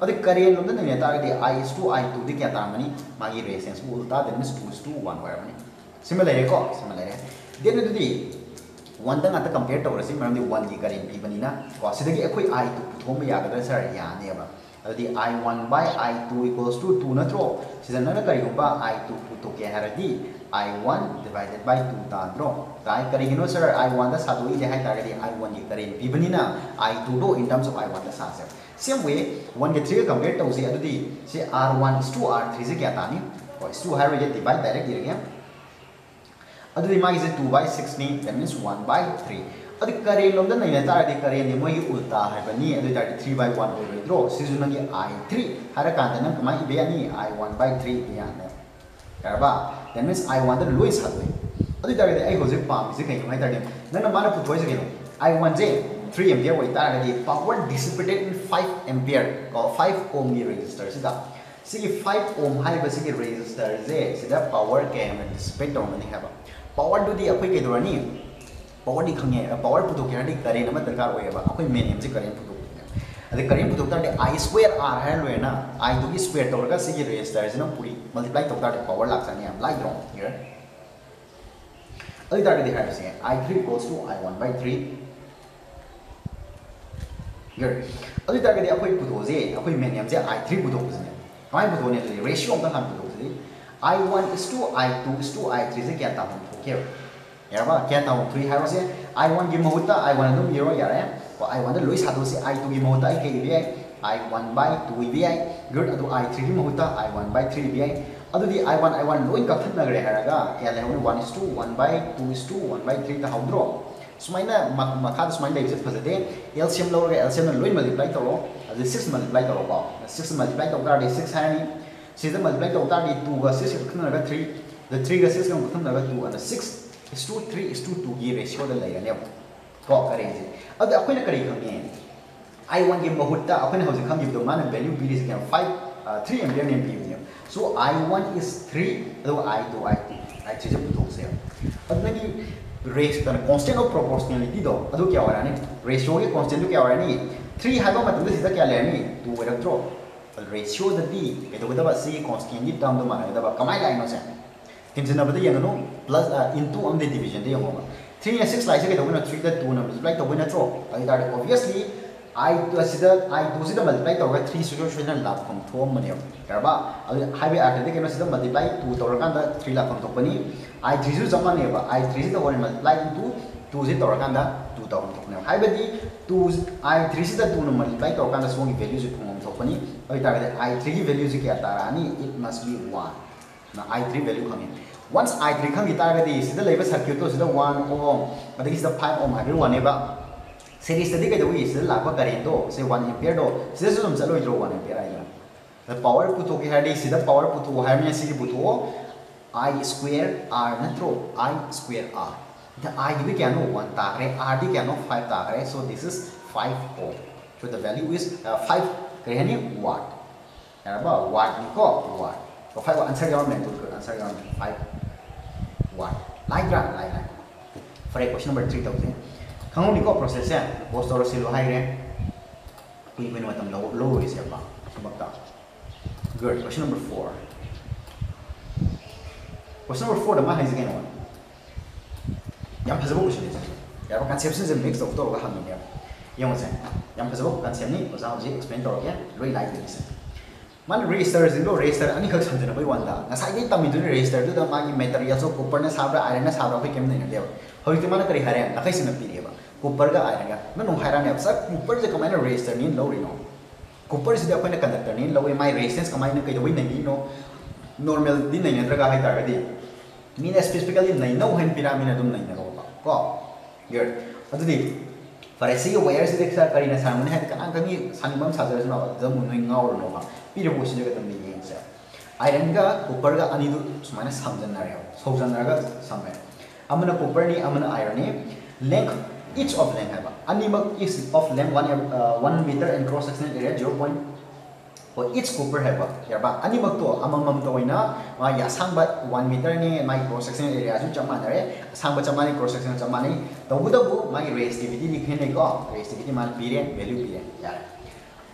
pa ya maram di ani is the resistance ki ratio se ke no r1 is to r2 do ke no hai tar ga di 2 is to 4 have the in other words 1 is to 2 ne अदे करेन लोम ने Targe i is to i2 दि क्या तामनी मागी resistance उल्टा then is 2 is to 1 वायरमनी similar है को सिमिलर है वन दंग कंपेयर तौरसी मरम दि वन की करेन पीबनीना अखोई i2 पुथोम यागदर सर यानेबा अदि i1 by i2 equals to 2 नत्रो सिदन न करिगुंबा i2 पुथोके Hardi i1 divided by 2 ताद्रो ताई करिगिनो सर i1 दा सादोई ले हाय तारगदी i1 की करेन पीबनीना i2 दो, in terms of i1 दा सासे सेम वे वन के थ्री कंप्लीट तो से R one is to R three से क्या तानी और इस टू हर डिवाइड डायरेक्ट ये रखें अदुदी टू बाय सिक्स नी वन बाय थ्री अदु करें लोग नहीं नेता अदु करें उल्टा है बनी अदु थ्री बाय वन ओवर ड्रो की आई थ्री है कांड ने कमाई बे आई वन बाय थ्री यान है that means I one the lowest हाथ में अदु जाट ए कहीं कमाई तड़े ना मारा पुछो आई वन से 3 एम्पियर वही तरह power dissipated in five ampere और फाइव ओम की रेजिस्टर से फाइव ओम है बस की रेजिस्टर से से दा पावर कैन डिसिपेट ऑन नहीं पावर टू दी अपन पावर दी खंगे पावर टू तो दरकार होए मेन एम से करे फ़ोटो अरे करे आई स्क्वायर आर है आई टू की स्क्वायर तो रेजिस्टर से पूरी मल्टीप्लाई तो पावर लाग सने हम लाइक रॉन्ग हियर से I three cos two I one by three lakh जाने हम लाइक ड्रॉ हियर अभी तारे दिखाई से I three equals to I one by three गर अभी तक यदि अखोई पुथोजे अखोई मेन यमजे i3 पुथोबसने कमाई पुथोने ले रेशियो अमता हम पुथोजे i1 is to i2 is to i3 से क्या ताम थोके यारबा क्या ताम 3 हारो से i1 की महुता i1 अदुम येरो यारे ko i1 da loi sa do si i2 gi mo ta i ke bi i1 by 2 bi good adu i3 gi mo ta i1 by 3 bi adu di i1 i1 loi ka thak na gre haraga ya le 1 is to 1 by 2 is to 1 by 3 ta hawdro sumaina makha sumaina leibse phazade LCM lo re LCM loi multiply toro adu 6 multiply toro ba 6 multiply to gar 6 hani sida multiply to gar 2 ga 6 khna ga 3 the 3 ga 6 ga khna ga 2 and 6 is to 3 is to 2 gi ratio da lai ne ko kare ji adu akoina kare khami I1 के बहुता अपन house खम जिब मान value B is क्या 5 3 ampere ने ने सो I1 is 3 अदो I2 I2 I3 से पुतो से अदना की रेस करना कॉन्स्टेंट ऑफ़ प्रोपोर्शनैलिटी दो। अदु क्या होरानी रेशियो के कॉन्स्टेंट क्या होरानी थ्री हाइपो मतलब सिदा क्या लेनी दो इलेक्ट्रो रेशियो द डी तो सी कॉन्स्टेंट की टर्म दो माना बदबा कमाई लाइन से किंजन बद यंगनो plus into um the division दे यंगो 3 या सिक्स लाइक के तो बना 3 द 2 नंबर लाइक तो ऑब्वियसली आई तो आई तो से मल्टीप्लाई तौर थ्री सुजो सुजन लाभ कम थोम मने करबा अदि के मल्टीप्लाई टू तोरकान थ्री 3 लाभ कम तो i3ꯁꯨ ꯆꯞ ꯃꯥꯟꯅꯩꯕ i3ꯁꯤꯗ ꯑꯣꯏꯅ ꯃꯜꯇꯤꯄ꯭ꯂꯥꯏ ꯇꯨ ꯇꯨꯁꯦ ꯇꯧꯔꯀꯥꯟꯗ ꯇꯨ ꯇꯧꯔꯝ ꯊꯣꯛꯄꯅꯦꯕ ꯍꯥꯏꯕꯗꯤ ꯇꯨ i3 ꯁꯤꯗ ꯇꯨꯅ ꯃꯜꯇꯤꯄ꯭ꯂꯥꯏ ꯇꯧꯔꯀꯥꯟꯗ ꯁꯣꯝꯒꯤ ꯚꯦꯂ꯭ꯌꯨꯁꯦ ꯐꯪꯐꯝ ꯊꯣꯛꯄꯅꯤ ꯑꯣꯏꯇꯥꯔꯒꯗꯤ i3ꯒꯤ ꯚꯦꯂ꯭ꯌꯨꯁꯦ ꯀꯌꯥ ꯇꯥꯔꯛꯑꯅꯤ it must be 1 ꯅ i3 ꯚꯦꯂ꯭ꯌꯨ ꯈꯪꯉꯤ once i3 ꯈꯪꯈꯤ ꯇꯥꯔꯒꯗꯤ ꯁꯤꯗ ꯂꯩꯕ ꯁꯔꯀ꯭ꯌꯨꯠꯇꯣ ꯁꯤꯗ 1 ohm ꯑꯗꯒꯤ ꯁꯤꯗ 5 ohm ꯍꯥꯏꯕꯤꯕ ꯋꯥꯅꯦꯕ ꯁꯦꯔꯤꯁꯇꯗꯤ ꯀꯩꯗꯧꯏ ꯁꯤꯗ ꯂꯥꯛꯄ ꯀꯔꯦꯟꯗꯣ ꯁꯤ 1 ꯑꯦꯝꯄꯤꯌꯔꯗꯣ ꯁꯤꯗꯁꯨ ꯑꯗꯨꯝ ꯆꯠꯂꯣꯏꯗ꯭ꯔꯣ 1 ꯑꯦꯝꯄꯤꯌꯔ ꯍꯥꯏꯗꯅ ꯄꯥꯋꯔ ꯄꯨꯊꯣꯛꯀꯦ ꯍꯥꯏꯔꯗꯤ ꯁꯤꯗ ꯄꯥꯋꯔ ꯄꯨꯊꯣꯛꯑꯣ ꯍꯥꯏꯔꯕꯅꯤꯅ ꯁꯤꯒꯤ ꯄꯨꯊꯣꯛꯑꯣ i square r na throw i square r the i di kya no one ta kare r di kya no five ta kare so this is five ohm so the value is uh, five kare ni watt ya ba watt ni ko watt so five answer kya मैं तो answer kya five watt like that like that for question number three thousand khang ni ko process ya post or silo hai re kui kui matam lo lo is ya ba sabakta good question number 4 question number 4 da ma hai zgen one yam phazabo question is ya ba conception is mix of to ga hang ni ya yam se yam phazabo concept ni oza hoji explain to ya loi like this man register zero register ani khak samjana bai wanda ngasai ni tami du register du da ma gi material so copper na sabra iron na sabra bai kem nei ne hoi ti mana kari hare nakai sina pi ba cooper ga ai nga man nong hairan ya sa cooper je kamai na resistor ni lo ri no cooper se da ko na conductor ni lo mai resistance kamai na normal नहींद्रगे मैं specifically नई noun पीना मैं अम नईनरको gate अरे where से कहीं सामने कहीं सामम साजन जमुनो पीरबूसी iron Cooper अम सामजनर सौजनर सामने अमन copper iron length each of length है अनीम each of length one one metre and cross sectional area zero point point for each cooper hai ba ya ba animal to amamam to ina ma ya sang ba 1 meter ni my cross sectional area ju chama na re sang ba chama ni cross sectional chama ni to bu da bu my resistivity ni khene ko resistivity man period value period ya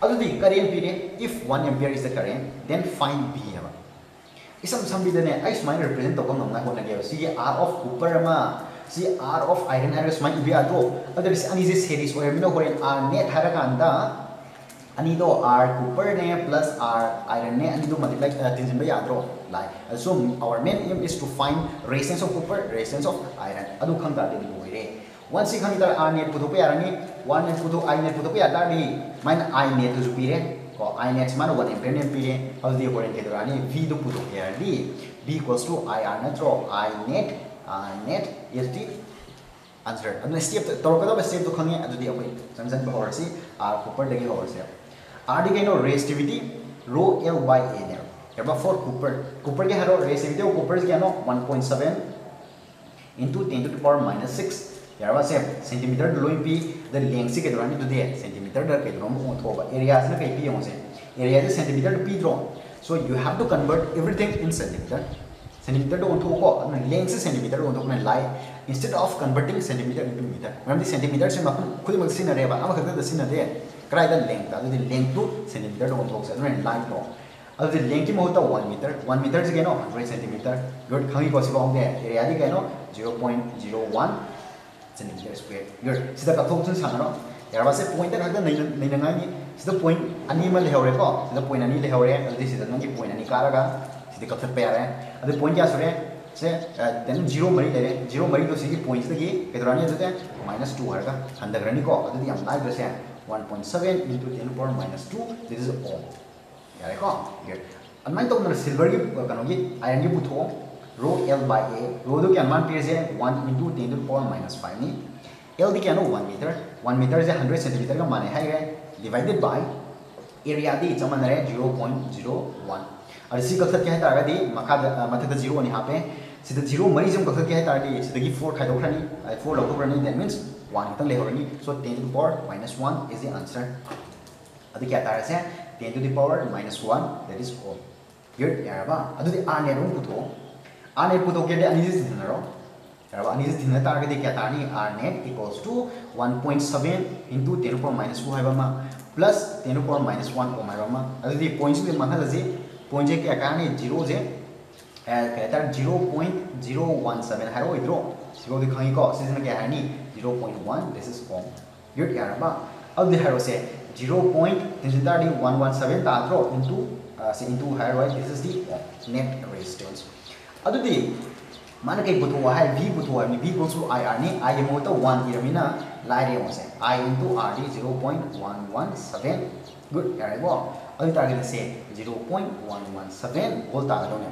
adu di current period if 1 ampere is the current then find b hai ba isam sambidane ai smile represent to ko ngamna ko na ge si r of cooper ma si R अनी R copper ने plus R iron ने अनी multiply तीन जिन भाई याद रो लाइ so our main aim is to find resistance of copper resistance of iron अदु खंग ता दिदि होय रे वन सी खंग ता आर ने पुदो पे आर ने वन ने पुदो आई ने पुदो पे आर ने माइन आई ने तो जु पी को आई ने मान वन एम्पियर ने पी रे हाउ दी अकॉर्डिंग टू रानी वी दो पुदो पे R the V equals to I R ने through I net R net is the answer step तो स्टेप तो खंग ने अदु दी आर कूपर लगे हो सी आर डी कहो रेजिटिविटी रो एल बाई ए ने फोर कूपर कूपर के हेरो रेजिटिविटी और कूपर के one point seven into ten to power minus six यार यारे सेंटीमीटर लोपी देंगे कैदे सेंटीमीटर कैदम ओथोब एरिया कई पीओ area centimetre पीद्रो so you have to convert everything in centimetre centimetre को उठो लेंथ सेंटीमीटर को उठो लाइ instead of converting centimetre into metre ma'am centimetre से मैं खुद मतलब अब खुद सिद्ध क्राइद लेंथ अगर लेंथ तो सेंटीमीटर को उठो लाइन तो अगर लेंथ की महत्व वन मीटर वन मीटर से कहना हंड्रेड सेंटीमीटर गुड खाई पॉसिबल होंगे एरिया कहना zero point zero one centimetre square good सीधा कथों से सर यहाँ से पॉइंट खाद नहीं पॉइंट अनी लेको सीधा पॉइंट अनी लेवरें पॉइंट अनी कागा ma le hore ko sida point ani le hore adu sida ngi point ani kara ga sida ka thap pe are adu point kya sure से देन ज़ीरो मरी ले ज़ीरो मरी तो सी पॉइंट्स तक केदरानी अदुते माइनस 2 हरगा हंदग्रनी को अदुदी हम like 1.7 into 10 power 2 this is ohm यारे को ये अनमाइन तो मतलब सिल्वर की कनो की आयरन की पुथो रो L by A रो दो क्या मान पीर से 1 into 10 to the power 5 knee L दी क्या नो 1 मीटर 1 मीटर से 100 सेंटीमीटर का माने है divided by area दी चमन रहे 0.01 और इसी कक्षा क्या है तार मखा मथे तो ज़ीरो यहाँ पे ज़ीरो मरीज़ कक्षा क्या है तार फोर खाद्रनी फोर लौद्रनी दैट मीनस वन खत लेनी so ten to दॉर minus one is the answer अद क्या तार से टेन टू दॉर माइनस वन दैट इज़ ओ गेट यारबाद आने पुथो आने पुथोगे अनीजनारो यार अनी थी तार क्या तार R net equals to one point seven into ten point minus two है plus ten point minus one com है पॉइंट मतलब पूंजी के कारण ज़ीरो जे कहता zero point zero one seven है वो इधरों ज़ीरो दिखाई को सीज़न के है? नहीं, zero point one this is form good यार बा अब दिखा से ज़ीरो पॉइंट तीसरा डी वन वन सेवन तात्रो इनटू से इनटू है वो this is the net resistance अब दी मान के बुत है बी बुत हुआ है। वी गोस आई आर नहीं आई एम वन ये रमी ना लाइरे हो से I into R D zero point one one seven good यार बा अभी टारगेट से zero point one one seven बोलता है लोगों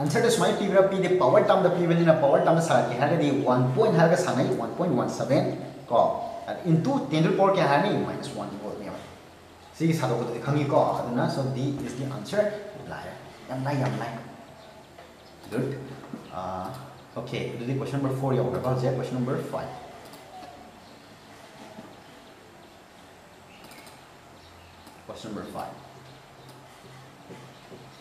आंसर तो स्माइल पी वर्ब P they power time the P power time the है वन पॉइंट हर का वन पॉइंट वन सेवन को और इन टू टेन रूपोर क्या है माइनस वन बोल दिया। सी इस को तो दिखाऊँगी सो दी इस दी आंसर लाया यम ओके तो क्वेश्चन नंबर फोर या उधर बाहर question number five question number five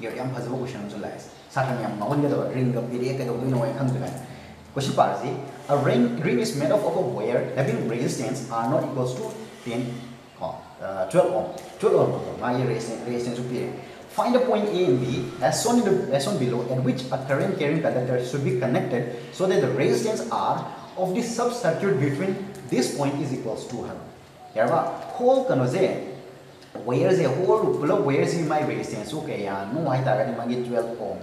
yang fazo ko shan zulais satan yang maul ga ring ga pire ka do no yang khang zulai question parzi a ring ring is made up of a wire having resistance are not equals to 10 ohm uh, 12 ohm 12 ohm ma ye resistance resistance pire Find a point A and B as shown, in the, as shown below at which a current carrying conductor should be connected so that the resistance R of the sub-circuit between this point is equals to 100. Hereby, whole conversation. से wire से whole पुलप wire से my resistance okay या no है ताकि मांगे 12 ohm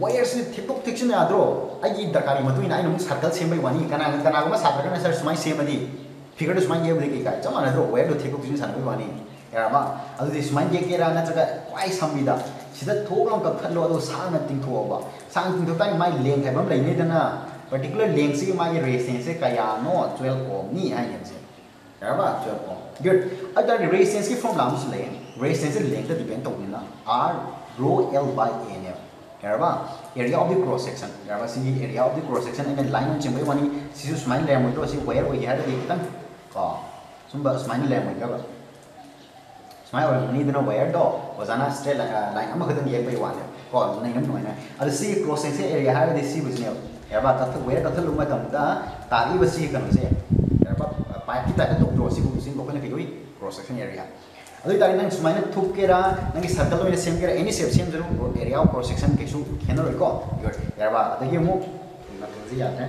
wires ni thipok thik sin adro ai dakari matu ina ina circle sem bai wani kana kana gama satra kana sir sumai sem adi figure to sumai ye bule kai chama na dro wire to thipok thik sin san bai wani ya ma adu di sumai ye ke ra na chaka kwai sambi da sida thok lam ka khat lo ado sang na ting tho ba sang ting tho tai mai leng hai bam lai ne dana particular length si mai resistance se kaya no 12 ohm ni ai yen se ya ba 12 ohm good other resistance ki formula mus le resistance length depend to na r rho l by a ne Yaraba, area of the cross section. Yaraba, see area of the cross section and then line on chimney one. See you smile lamb with us. Where we had the tan. Ah, sumba smile lamb with you. Smile or need to know where do. Was an astral line. I'm going to get by one. Call name no. At the sea cross section area, have the sea was near. Yaraba, that's where the Luma Tamda, Tari was sea can say. Yaraba, pipe kita itu cross section, bukan अदु तारि नंग सुमाइना थुपकेरा नंग circle ओइना सेमकेरा any shape same जरु area of cross section केसु खेनो रोइको योर यारबा अदगी मु नकलजी याने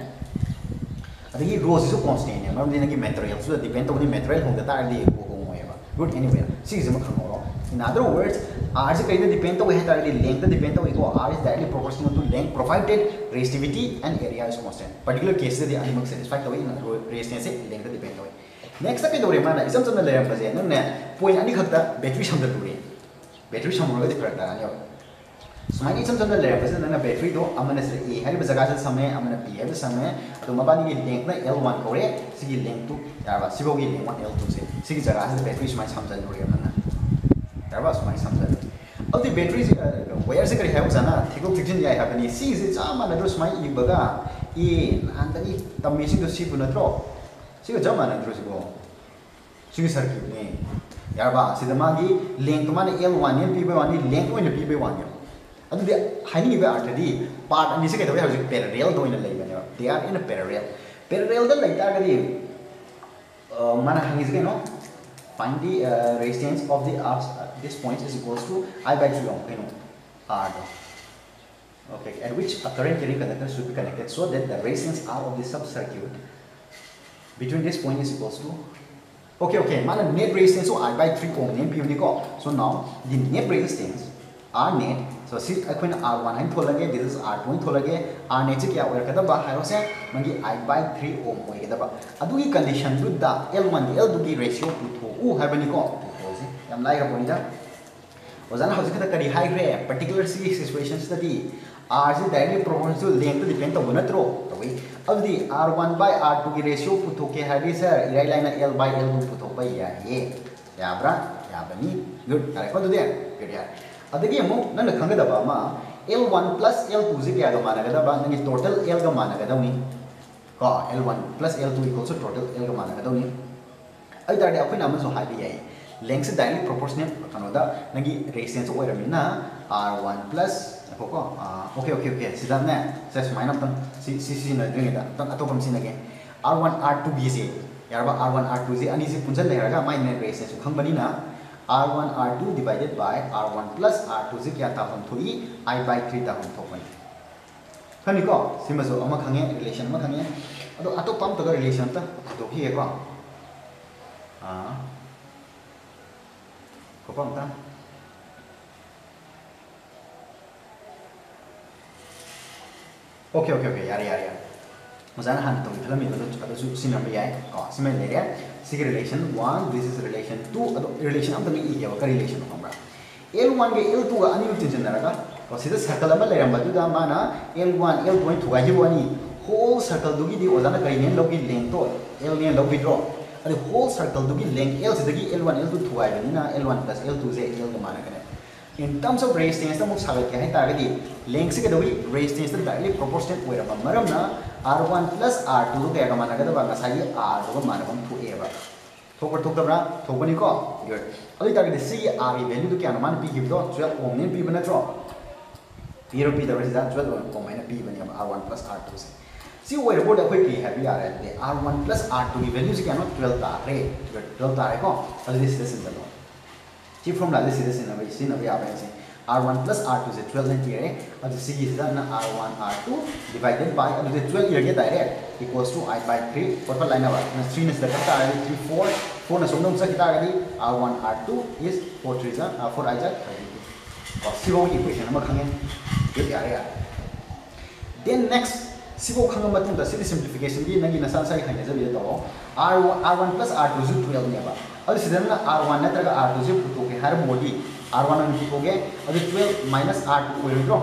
रोज इज़ कांस्टेंट है मरम दिनगी material so depend the material होंदा तारदी को को मोयबा गुड एनीवे सी इज़ म other words r is kind of depend to है length depend to इको r is directly proportional to length provided resistivity and area is constant particular case the animal satisfied to in resistance length depend to next के दौरे माना इसम समझ ले रहा है नंने पॉइंट अनी खत्ता बैटरी समझ लूरी बैटरी समझ लगे फरक तारा नहीं सुमाइनी इसम समझ ले रहा है नंने बैटरी दो अमन से ए हरी जगह से समय अमन पी है समय तो मबानी की लिंक ना L1 कोरे सिगी लिंक टू यार सिबो की लिंक 1 L2 से जगह से बैटरी सुमाइ समझ लूरी अमन यार बस सुमाइ समझ लूरी अब बैटरी वेयर से करी है थिको फिक्शन या है बनी सी से चामा ना दो सुमाइ इबगा ए अंदरी तमेसी दो सी बुनत्रो siga jam mana terus ibu siga circuit ni ya ba sida magi length mana L1 ni P by 1 ni length mana P by 1 ya adu dia hani ba art di part ani se ke tahu parallel do ina lai bane they are in a parallel parallel da lai ta gadi mana hani se no find the uh, resistance of the arcs at this point is equals to I by 2 you know R okay at which a current carrying conductor should be connected so that the resistance R of the sub circuit between this point is equals to okay okay mana net resistance so i by 3 ohm net pm ko so now the net resistance r net so si akhoi na r1 hain tholage this is r2 tholage r next kya oir kada ba hairo se mangi i by 3 ohm oir kada ba adu gi condition du da l1 l du gi ratio pu tho u ha bani ko to si yam lai ga अब R one by R two की ratio पुथोके sir इराई line L by L पुथोप ब्रा याब्रा याबनी good correct good यार। अदगी मु नन खंगदबा मा। L one plus L two से क्या गमान गदा बा नंगे टोटल L गमान गदा उनी का L one plus L two equals total L का माना गमान गदा उनी अभी तारे अखोय नाम जो हाबी याई लेंथ से डायरेक्ट प्रोपोर्शनल कनोदा नंगे रेसिडेंस रहेगी ना। R one plus okay okay okay सीधा ना सेस माइनस तो ꯁꯤ ꯁꯤ ꯁꯤꯖꯤꯟꯅꯗ꯭ꯔꯤꯉꯩꯗ ꯈꯤꯇꯪ ꯑꯇꯣꯞꯄ ꯑꯃ ꯁꯤꯖꯤꯟꯅꯒꯦ ꯑꯥꯔ ꯋꯥꯟ ꯑꯥꯔ ꯇꯨꯒꯤꯁꯦ ꯌꯥꯔꯕ ꯑꯥꯔ ꯋꯥꯟ ꯑꯥꯔ ꯇꯨꯁꯦ ꯑꯅꯤꯁꯦ ꯄꯨꯟꯁꯤꯟ ꯂꯩꯔꯒ ꯃꯥꯏ net ꯔꯦꯁꯅꯁꯨ R one R two divided by R one plus R two से क्या तापम थोड़ी आई बाय थ्री तापम थोपन खनीको सिमसो अमा खंगे रिलेशन मा खंगे अतो रिलेशन है को को ता ओके ओके ओके यार यार यार मजाना हान तो फ़िल्म में तो अदो सिम नंबर याय को सिम ले रे सिगे रिलेशन 1 दिस इज़ रिलेशन 2 अदो रिलेशन अम तंग इगे का रिलेशन होमरा L1 गे L2 गा अनी रुतिन जनरगा को सिदा सर्कल अमा लेरम बदुदा माना L1 L2 थुगा जिबो अनि होल सर्कल दुगी दि ओजाना करिने लोगी लेंथ तो L ने लोगी ड्रॉ अदे होल सर्कल दुगी लेंथ L सिदगी L1 L2 थुगा बनिना L1 L2 जे L गा माना कने in terms of resistance ta muk sagat kya hai targadi length se kadoi resistance ta directly proportional oira maram na R1 plus R2 kaya ka mana kada ba ngasai R2 ka mana bam thu e ba thok thok tabra thok bani ko good adi targadi se R value to kya man pi give do 12 ohm ne pi bana tro pi ro pi da ba 12 ohm ne pi bani R1 plus R2 se si oira board da koi ki hai bi are de R1 plus R2 ki value se kya no 12 ta re 12 ta re ko adi this is the ची formula से सीधे भाई सीधे भाई आप ऐसे R1 plus R2 से 12 length ये अब see is the R1 R2 divided by अब जो 12 ये direct equals to I by 3 और पर लाइन आवाज़ ना 3 ने करता है 3 4 4 ने सोमन से कितना आगे R1 R2 is 4 3 जा 4 I जा 32 और सी वो इक्वेशन हम खाएँगे ये क्या है then next सिबो खंग मतुंग दा सिटी सिंप्लिफिकेशन की नगी नसा सा खाने जब ये तो R1 R1 plus R2 जो 12 ने बा अब सिदन R1 नत्रगा R2 से पुतो के हर मोडी R1 अन पुतो के अब 12 minus R2 ओइ रो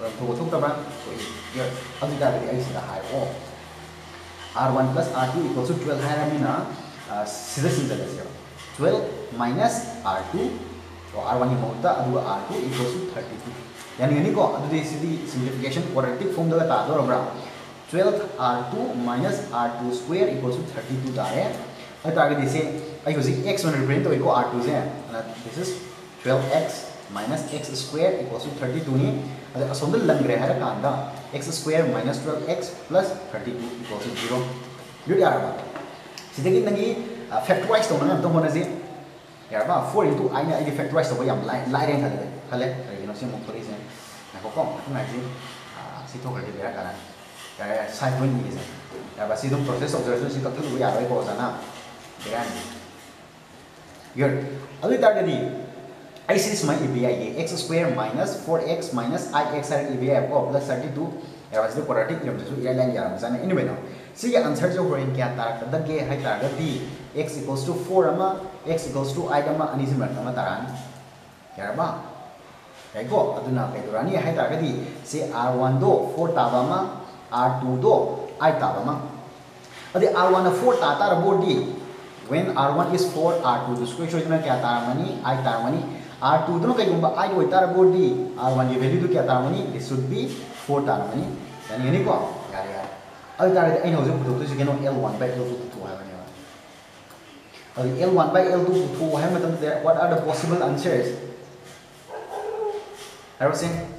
तो वो थोक तबा तो ये अब दा के आई सिदा हाई ओ R1 plus R2 equals to 12 है रमिना सिदा सिंजल से 12 minus R2 तो R1 की मोटा अदुगा R2 equals to 32 यानी यानी को अदुदे सिदी सिंप्लिफिकेशन क्वाड्रेटिक फॉर्म दगा ता दो रबरा 12 R2 minus R2 square equals to 32 तारे I target this I use x when represent to equal r2 से this is 12x minus x square equals to 32 ni अदे असोंद lung रहे है कांदा x square minus 12x plus 32 equals to 0 good यार बा सिदगी नंगी factorize तो ना तो होना यार बा 4 into i ना i factorize तो लाई लाई रेंग हले हले you know से से ना को कम तो तो करके बेरा करा यार साइड वन ये से यार बा सी तो प्रोसेस ऑब्जर्वेशन सी तक यार भाई को जाना Ayan. your ali tagadi is is my ebi x square minus 4x minus i x are ebi of plus 32 एवज क्वाड्रेटिक थ्योरम जो ये लाइन यार मज़ा ने इन बेनो से ये आंसर जो होइन क्या तारक द के है एक्स द टू 4 अमा x i अमा अनि सिम रखना मा तारान यार बा देखो अदुना पे तो रानी है तारक द से r1 दो 4 ताबा मा r2 दो i ताबा मा अदि r1 4 ता तार बोडी when r1 is 4 r2 इसको इशू इतना क्या था? आई i था r1 r2 दोनों का योग i होता है अबाउट d r1 की वैल्यू तो क्या था r1 this should be four था r1 यानी यानी को यार यार अब इधर इन हो जो तो तो गेनो l1 l2 तो तो है बने अब l1 l2 तो है मतलब what are the possible answers I was saying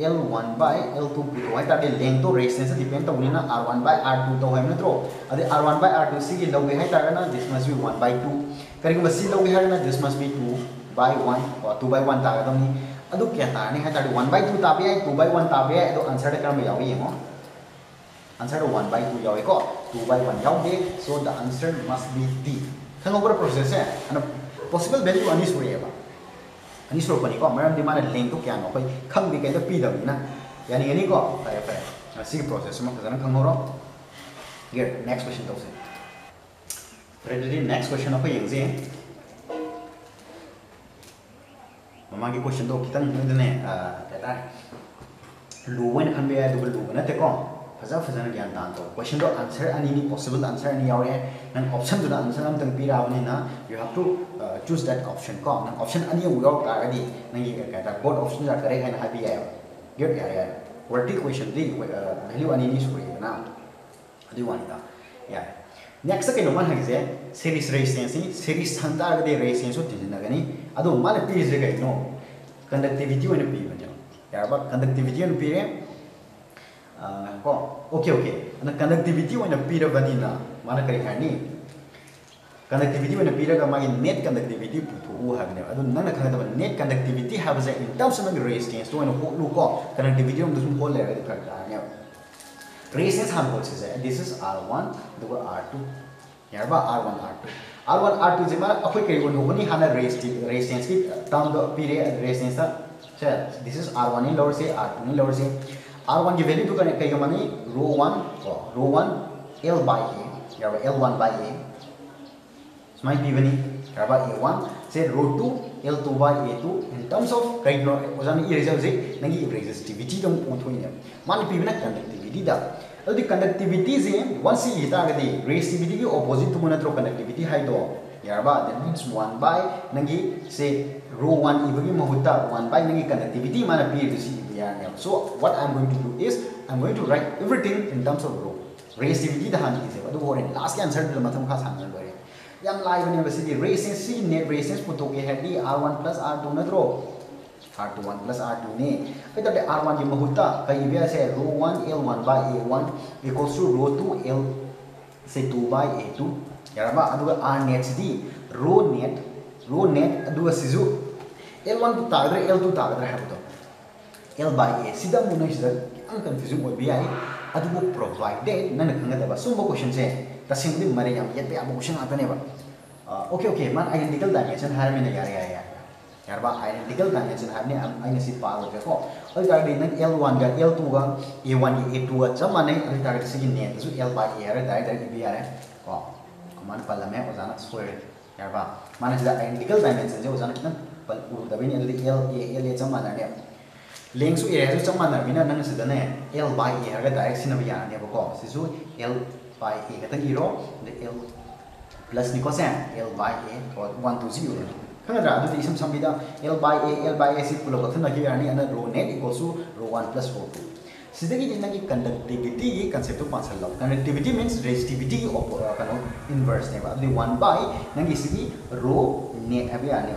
L one by L two B है लेंथ तो रेसिडेंस डिपेंड तो होने R one by R two तो है मित्रों R one by R two से लगे है दिस मस भी वन बै टू कहीं लगे है this must be two by one two by one तागदमी अब क्या ताने वन बै टू ताबे टू बै वन ताबे आंसर कम यो आंसर वन बै टू जाए को two by one जाऊे so the answer must be the खेल प्रोसेस है पॉसिबल वैल्यू अनी सोएगा निश्रोपनी को मैंने माने लेंगे क्या नो कोई खंग भी ना यानी यानी को फ़ाय फ़ाय ऐसी प्रोसेस में तो जाना खंग हो रहा ये नेक्स्ट क्वेश्चन तो उसे रेडी नेक्स्ट क्वेश्चन आपको यंग जी की क्वेश्चन तो कितने दिन है आह तेरा फजा फजा ग्यान दान तो क्वेश्चन तो आंसर अनी पॉसिबल आंसर अनी आवे नन ऑप्शन दुना आंसर हम तंग पीरा आवे ना you have to choose that option को नन ऑप्शन अनी उगाओ कागदी नन ये कहता बोट ऑप्शन जा करे ना हैप्पी आयो गेट यार यार वर्टी क्वेश्चन दी वैल्यू अनी नी सोई ना अदी वानी ना या नेक्स्ट के नोमन हगे सीरीज़ रेजिस्टेंस नी सीरीज़ संता अगे रेजिस्टेंस हो दिन नगनी अदो माने पीज गई नो कंडक्टिविटी वन पी जाओ यार बा कंडक्टिविटी वन पी रे ओके ओके कनेक्टिविटी पीरबनी मान कई खाने कनेक्टिविटी पीरगा मांग नेट कनेक्टिविटी ना खाद नेट कनेक्टिविटी है इन टर्म्स ऑफ़ रेजिस्टेंस तो हूको कनेक्टिविटी हम हो रेजिस्टेंस हम हो this is R one R two हेरब R one R two R one R two से जी कई नोनी हाँ रेजिस्टेंस की term पीरे resistance this is R one लौर से आर टू लौर R1 की वैल्यू तो कई माने रो 1 रो 1 L by A, यार बा L1 by A. Smile P बनी यार बा A1 से rho 2 L2 by A2 in terms of कई नो ओजान ई रिज़ल्ट से नंगी रेजिस्टिविटी दम पोथोई ने मान पी बना कंडक्टिविटी कंडक्टिविटी से वन सी रेजिस्टिविटी की ऑपोजिट टू नत्रो कंडक्टिविटी हाई यारबा दैट मींस 1 बाय नंगी से रो 1 इबगी महुता 1 बाय नंगी कंडक्टिविटी माना पी दिसी यार so what I am going to do is I am going to write everything in terms of rho resistivity दा हानि से अदु होरे लास्ट के आंसर दल मथम खा सांगन लोरे याम लाइव ने बसी रेजिस्टेंस सी नेट रेजिस्टेंस पुतोगे हेडी r1 r2 नत्रो R2 1 plus R2 ने फिर तब R1 की महुता कई भी ऐसे रो 1 L1 by A1 equals to row 2 L से 2 by A2 यार बा अदुगा R net सिदी रो net रो net अदुगा सिजु L1 तो तागरे L2 तागरे है तो L by A सिदा मुने सिदा ang confusing हो भी आई अदुगो provided नन खंगा दबा सुंबो क्वेश्चन से तसिंगली मरे याम येते अब क्वेश्चन आता ने बा ओके ओके मान आइडेंटिकल डायमेंशन हार में यार यार यार यारबा आइडेंटिकल डायमेंशन है अगर सी पागे को अगर नंग एल वन का एल टू का ए वन की ए टू का चप माने अगर ताकि एल बाई ए कमान पल में ओजाना सोए यारबा माने से आइडेंटिकल डायमेंशन से ओजाना कितना पल उ दबे ने एल ए एल ए चम माने ने ए है चप माने बिना नंग से दने एल बाई ए है डायरेक्ट सिना आ ने को सिसु एल बाई ए का तक एल प्लस निको से एल बाई ए 1 to 0 खंगद्रा अदुदि इसम संबिदा L by A L by A सि पुलो यानी अन rho net equals to rho 1 plus rho 2 सिदगी जिनगी कंडक्टिविटी की कांसेप्ट तो पांचल लो कंडक्टिविटी मींस रेजिस्टिविटी की कनो इनवर्स ने बा अदुदि 1 by नगी सिगी रो नेट हबे आने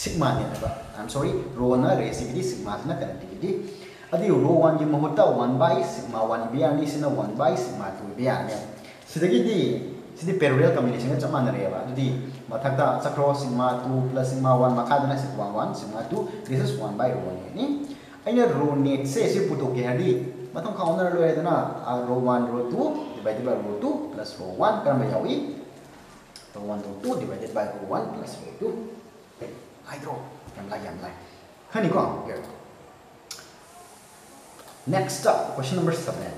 सिग्मा ने बा आई एम सॉरी रो ना रेजिस्टिविटी सिग्मा ना कंडक्टिविटी अदि रो 1 की महत्ता 1 by सिग्मा 1 बे आनी सिना 1 by सिग्मा 2 बे आने सिदगी दी सिदी पैरेलल कॉम्बिनेशन का चमान रहेगा अदुदि मथकता चक्रो sigma 2 plus sigma 1 मखादना sigma 1 sigma 2 this is 1 by rho ने अइना रो नेट से सि पुतो के हदी मथम खाउनर लोयदना रो 1 rho 2 divided by row 2 plus रो 1 करम यावी rho 1 rho 2 divided by rho 1 plus rho 2 हाइड्रो यम लाई यम लाई हनी को next up question number 7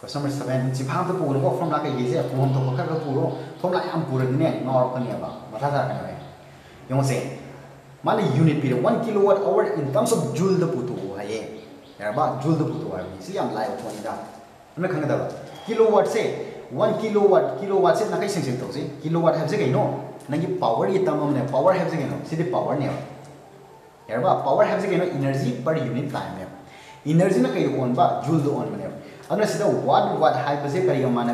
question number 7 si phang to puro ko from la kai ge se phom to ka ka puro from la am puro ne ngor ko ne ba ma tha tha ka ne yong se माने unit period one kilowatt hour in terms of joule the पुतो हाय एरबा joule द पुतो हाय इसलिए हम लाइव फ़ोन दा किलो वट से one kilowatt kilowatt से नकई सिंग सिंग तो से किलो वट हैव से गई नो पावर ये तमाम ने पावर है से गई नो सिटे पावर ने पावर हैव से गई पर यूनिट टाइम ने एनर्जी ने कई ओन बा जूल द ओन ने अगर सीधे वाट वाट हाई बजे करिए माना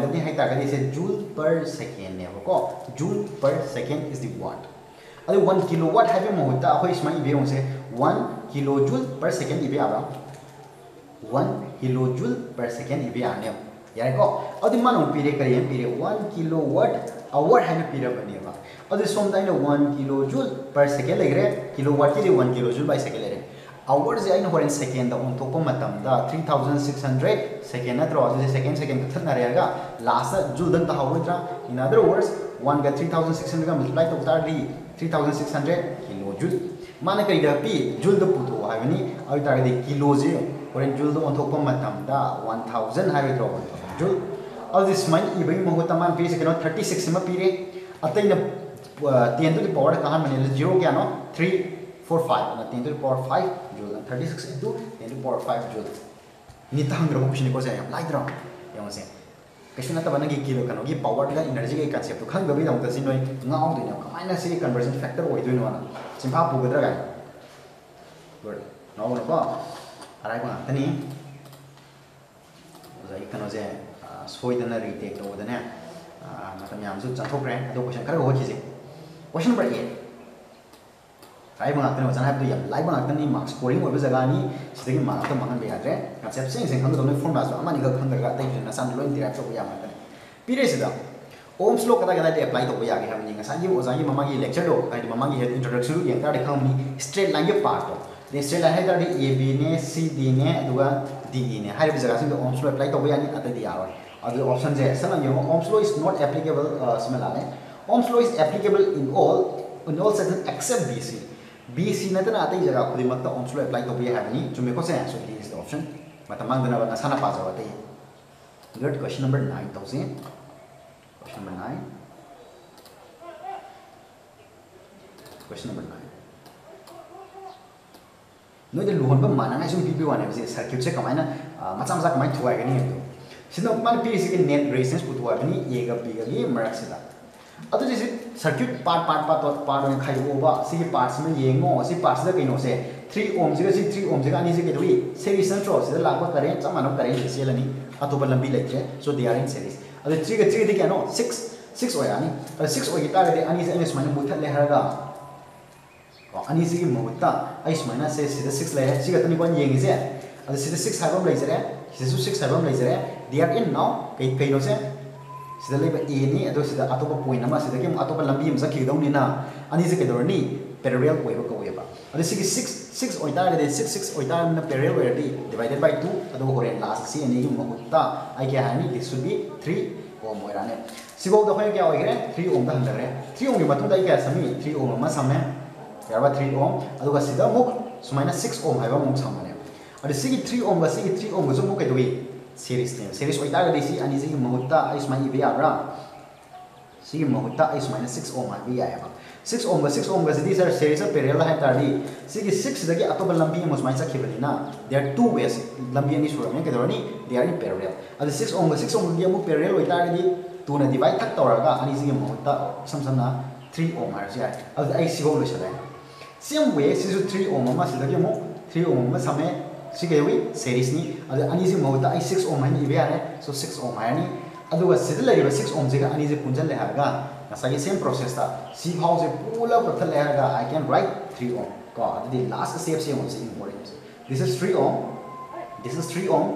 इसे जूल पर सेकेंड ने हो joule per second is the what अरे वन किलो वाट है होता इबे होंसे one kilo joule per second इबे आ one kilo joule per second इबे आने यार को अभी मन पीरे करिए, पीरे। वन किलो वाट अवर है ना पीरे बने अभी सोम तो one kilo joule per second लग रहे किलो वाट के one kilo joule per second ले रहे अवर से आई हरें सेकेंड उन three thousand six hundred second no second second कथन रहेगा लास्ट जूल दंग हाउद्रा इन अदर वर्स वन का three thousand six hundred multiply तो उतार 3600 kilo जूल माने कई पी जूल पुथो है किलोजे होरें जूल ओंथोप वन थाउज़ेंड है जूल अब सुमाइन इबी महूत मान पी कहो थर्टी सिक्स पीरे अतन टेन टू पावर मैंने ज़ीरो क्या no three four five ten to power five joule thirty six into ten to power five joule नितांग्रब कुछ से लाइद्रो ये कैसे नतब नगी किलो कनोगी पावर का एनर्जी के कांसेप्ट तो खंग बबी दमत सिन नोय ngaw दिन कमाइना से कन्वर्जन फैक्टर ओइ दिन वाना सिंफा पुगद्रा गाय गुड नो नो को अराय को तनी जाई कनो जे सोइदना ꯍꯥꯏꯕ ꯉꯥꯛꯇꯅꯦ ꯑꯣꯖꯥꯅ ꯍꯥꯏꯕꯗꯣ ꯌꯥꯝ ꯂꯥꯏꯕ ꯉꯥꯛꯇꯅꯤ ꯃꯥꯔꯛ ꯁ꯭ꯀꯣꯔꯤꯡ ꯑꯣꯏꯕ ꯖꯒꯥꯅꯤ ꯁꯤꯗꯒꯤ ꯃꯥꯔꯛ ꯑꯝꯇ ꯃꯥꯡꯍꯟꯕ ꯌꯥꯗ꯭ꯔꯦ ꯀꯟꯁꯦꯞ ꯁꯦꯡ ꯁꯦꯡ ꯈꯪꯒꯗꯧꯅꯤ ꯐꯣꯔꯃꯨꯂꯥꯁꯨ ꯑꯃꯅꯤꯈꯛ ꯈꯪꯗ꯭ꯔꯒ ओम्स तो ओजा की मम्मा की लेक्चर दो आई की इंट्रोडक्शन ये तो देखा हमने स्ट्रेट लाइन के पार्ट दो स्ट्रेट लाइन है ए, बी, ने, सी, डी, ने अदुगा डी, ई, ने। हाइर जगह से ओम्स लो एप्लाई तो यानी अते दिया और अगले ऑप्शन ये ओम्स इज़ नॉट एप्लीकेबल समझ ला ohm's is applicable in all in all section except BC BC नतना अतै जगह खुदिमक ओम्सलो अप्लाई तौबी हाबनी चुमे को से सो ऑप्शन मत अतै गुड क्वेश्चन नंबर 9 तौसे नंबर 9 क्वेश्चन नंबर 9 नोइ द लुहन माना सुम पीपी वाने बसे सर्किट से कमाइना मचा मचा गनी तो सिनो मान पी सी के नेट से circuit part part part part में खाइबोबा सिगी पार्ट्स में येंगो सि पार्ट्स द कइनो से 3 ओम सि 3 ओम अनि से केदोई सीरीज़ सेंट्रल से लागो करेंट चमानो करेंट से लनी अतोबा लंबी लेके सो दे आर इन सीरीज़ अदु 3 ग 3 दि केनो 6 6 ओयानी अदु 6 ओगी तागे अनि से अनि सुमाने मुथत ले हरगा अनि सिगी मुहत्ता आई सुमाना से सिदा 6 ले सिगा तनि कोन येंगी से अदु सिदा 6 हाइबम लेजरे सिदा 6 हाइबम लेजरे दे आर इन नाउ कइ कइनो से sida leba a ni ado sida atopa point ama sida kim atopa lambi am sakhi dau ni na ani se kedor ni parallel way ba ko way ba ado sigi 6 6 oita ga 6 6 oita na parallel way di divided by 2 ado hore last si ani yum mahutta ai kya hani this should be 3 ohm oira ne sibo da hoye kya hoye 3 ohm da handare 3 ohm gi matung da kya sami 3 ohm ma samme yarba 3 ohm ado ga sida muk sumaina 6 ohm haiba muk samane ado sigi 3 ohm ga sigi 3 ohm ga so muk kai doi series ne series oi tar si ani si mahutta ai smai be ara si mahutta ai smai 6 ohm be ya ba 6 ohm 6 ohm ga si sir series of parallel hai tar di si 6 da ki atoba lambi mo smai sa khibani na there are two ways lambi ani sura me ke dorani they are in parallel adi 6 ohm 6 ohm gi mo parallel oi tar di tu na divide thak tor ga ani si mahutta sam सिगेवी सेरीस नी अदे अनीसी मोगता आई six ohm है इवे आने so six ohm हयानी अदुगा सिदल लरीबे six ohm जेगा अनीसी पुंजन लेहागा नसागे सेम प्रोसेस सी हाउ से पुला पथल लेहागा I can write three ohm को लास्ट स्टेप से होन से important this is three ohm this is three ohm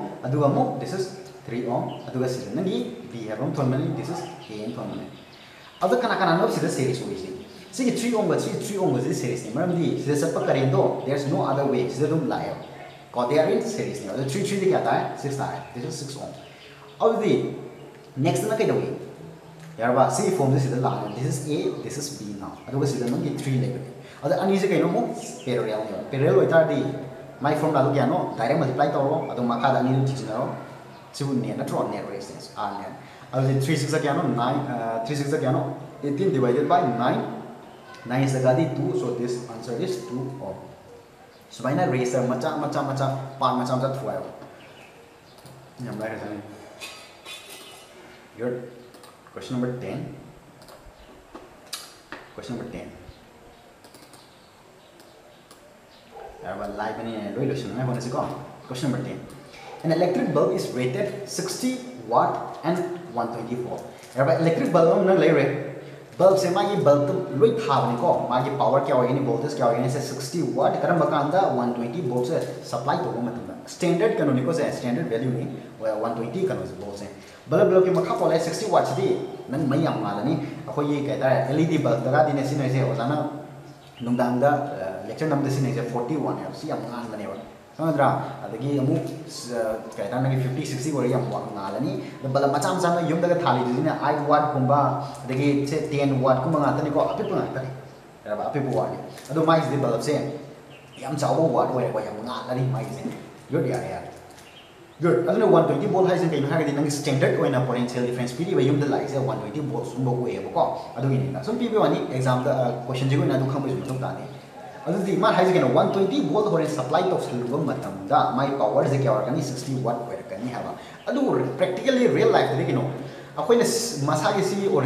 this is three ohm अदुगा बी है थोनमेन दिस इस के एम थोनमेन अदु कना कना नो सिदल सेरीस होइसे थ्री ओम बा थ्री ओम से सेरीस ने मरम दी सिदल सप नो अदर वे सिदल दुम kana kana no sidha series si sigi 3 ohm ga 3 3 ohm ga series ni maram di sidha sappa karen do there's no other way sidha dum layo और they are in series नहीं three three क्या आता है six है this is six ohm अब दी next ना कहीं यार बा सी फॉर्म से सीधा लाने this is A this is B now अदुगा सीधा नंगी थ्री लेबे अद अनी से कहीं मो पैरेलल ने पैरेलल होता दी माय फॉर्म ला क्या नो डायरेक्ट मल्टीप्लाई करो अदु माका दा नी थिचिनारो सिबु ने नट्रो नेट रेजिस्टेंस आर ने अब 3 6 क्या नो 9 3 6 क्या no 18 divided by 9 9 is the gadi 2 so this answer is 2 ohm ꯁꯨꯃꯥꯏꯅ ꯔꯦꯁꯇ ꯃꯆꯥ ꯃꯆꯥ ꯃꯆꯥ ꯄꯥꯔꯠ ꯃꯆꯥ ꯃꯆꯥ ꯊꯨꯒꯥꯏꯌꯣ ꯌꯥꯝ ꯂꯥꯏꯔꯁꯅꯤ your question ten question number ten अब लाइभ पनि लोइ लोइसनमै क question number ten an electric bulb is rated sixty watt and one twenty four एउटा इलेक्ट्रिक बल्ब नङ लैरे बल्ब से मागी बल्ब लोई को। मागी पावर क्या होगी वोल्टेज क्या होगी से 60 वाट करम बकांदा 120 वोल्ट से सप्लाई तो मतलब स्टैंडर्ड कनो को से स्टैंडर्ड वैल्यू नहीं 120 कनो से वोल्ट से। बल्ब बल्ब के मखा पोले 60 वाट से नंग मई याम मालनी अखो ये कहता है एलईडी बल्ब दगा दिने सिने से ओजाना नुंगदांगा लेक्चर नंबर सिने से 41 है सी बने समझद्रा अदगी अमुक कहीं ना फिफ्टी सिक्सटी हो रही है वाक नालनी बल्ब मचा मचा यूम थाली आइट वाट कुंबा अदगी से टेन वाट से यम चाव वाट होय होय यम नालनी माइस ने गुड यार यार गुड 120 बोल कहीं हागदी नंग स्टैंडर्ड होय ना पोटेंशियल डिफरेंस पीरी बोल सुम बको होय बको अदो इन ना सुम पीबे वानी अगर है जगह वन ट्वेंटी वोल हो सप्लाई तौसलब माइ पावर से क्या होगा सिक्सटी वाट होनी है प्रैक्टिकली रियल लाइफ से कहीं मसाजनल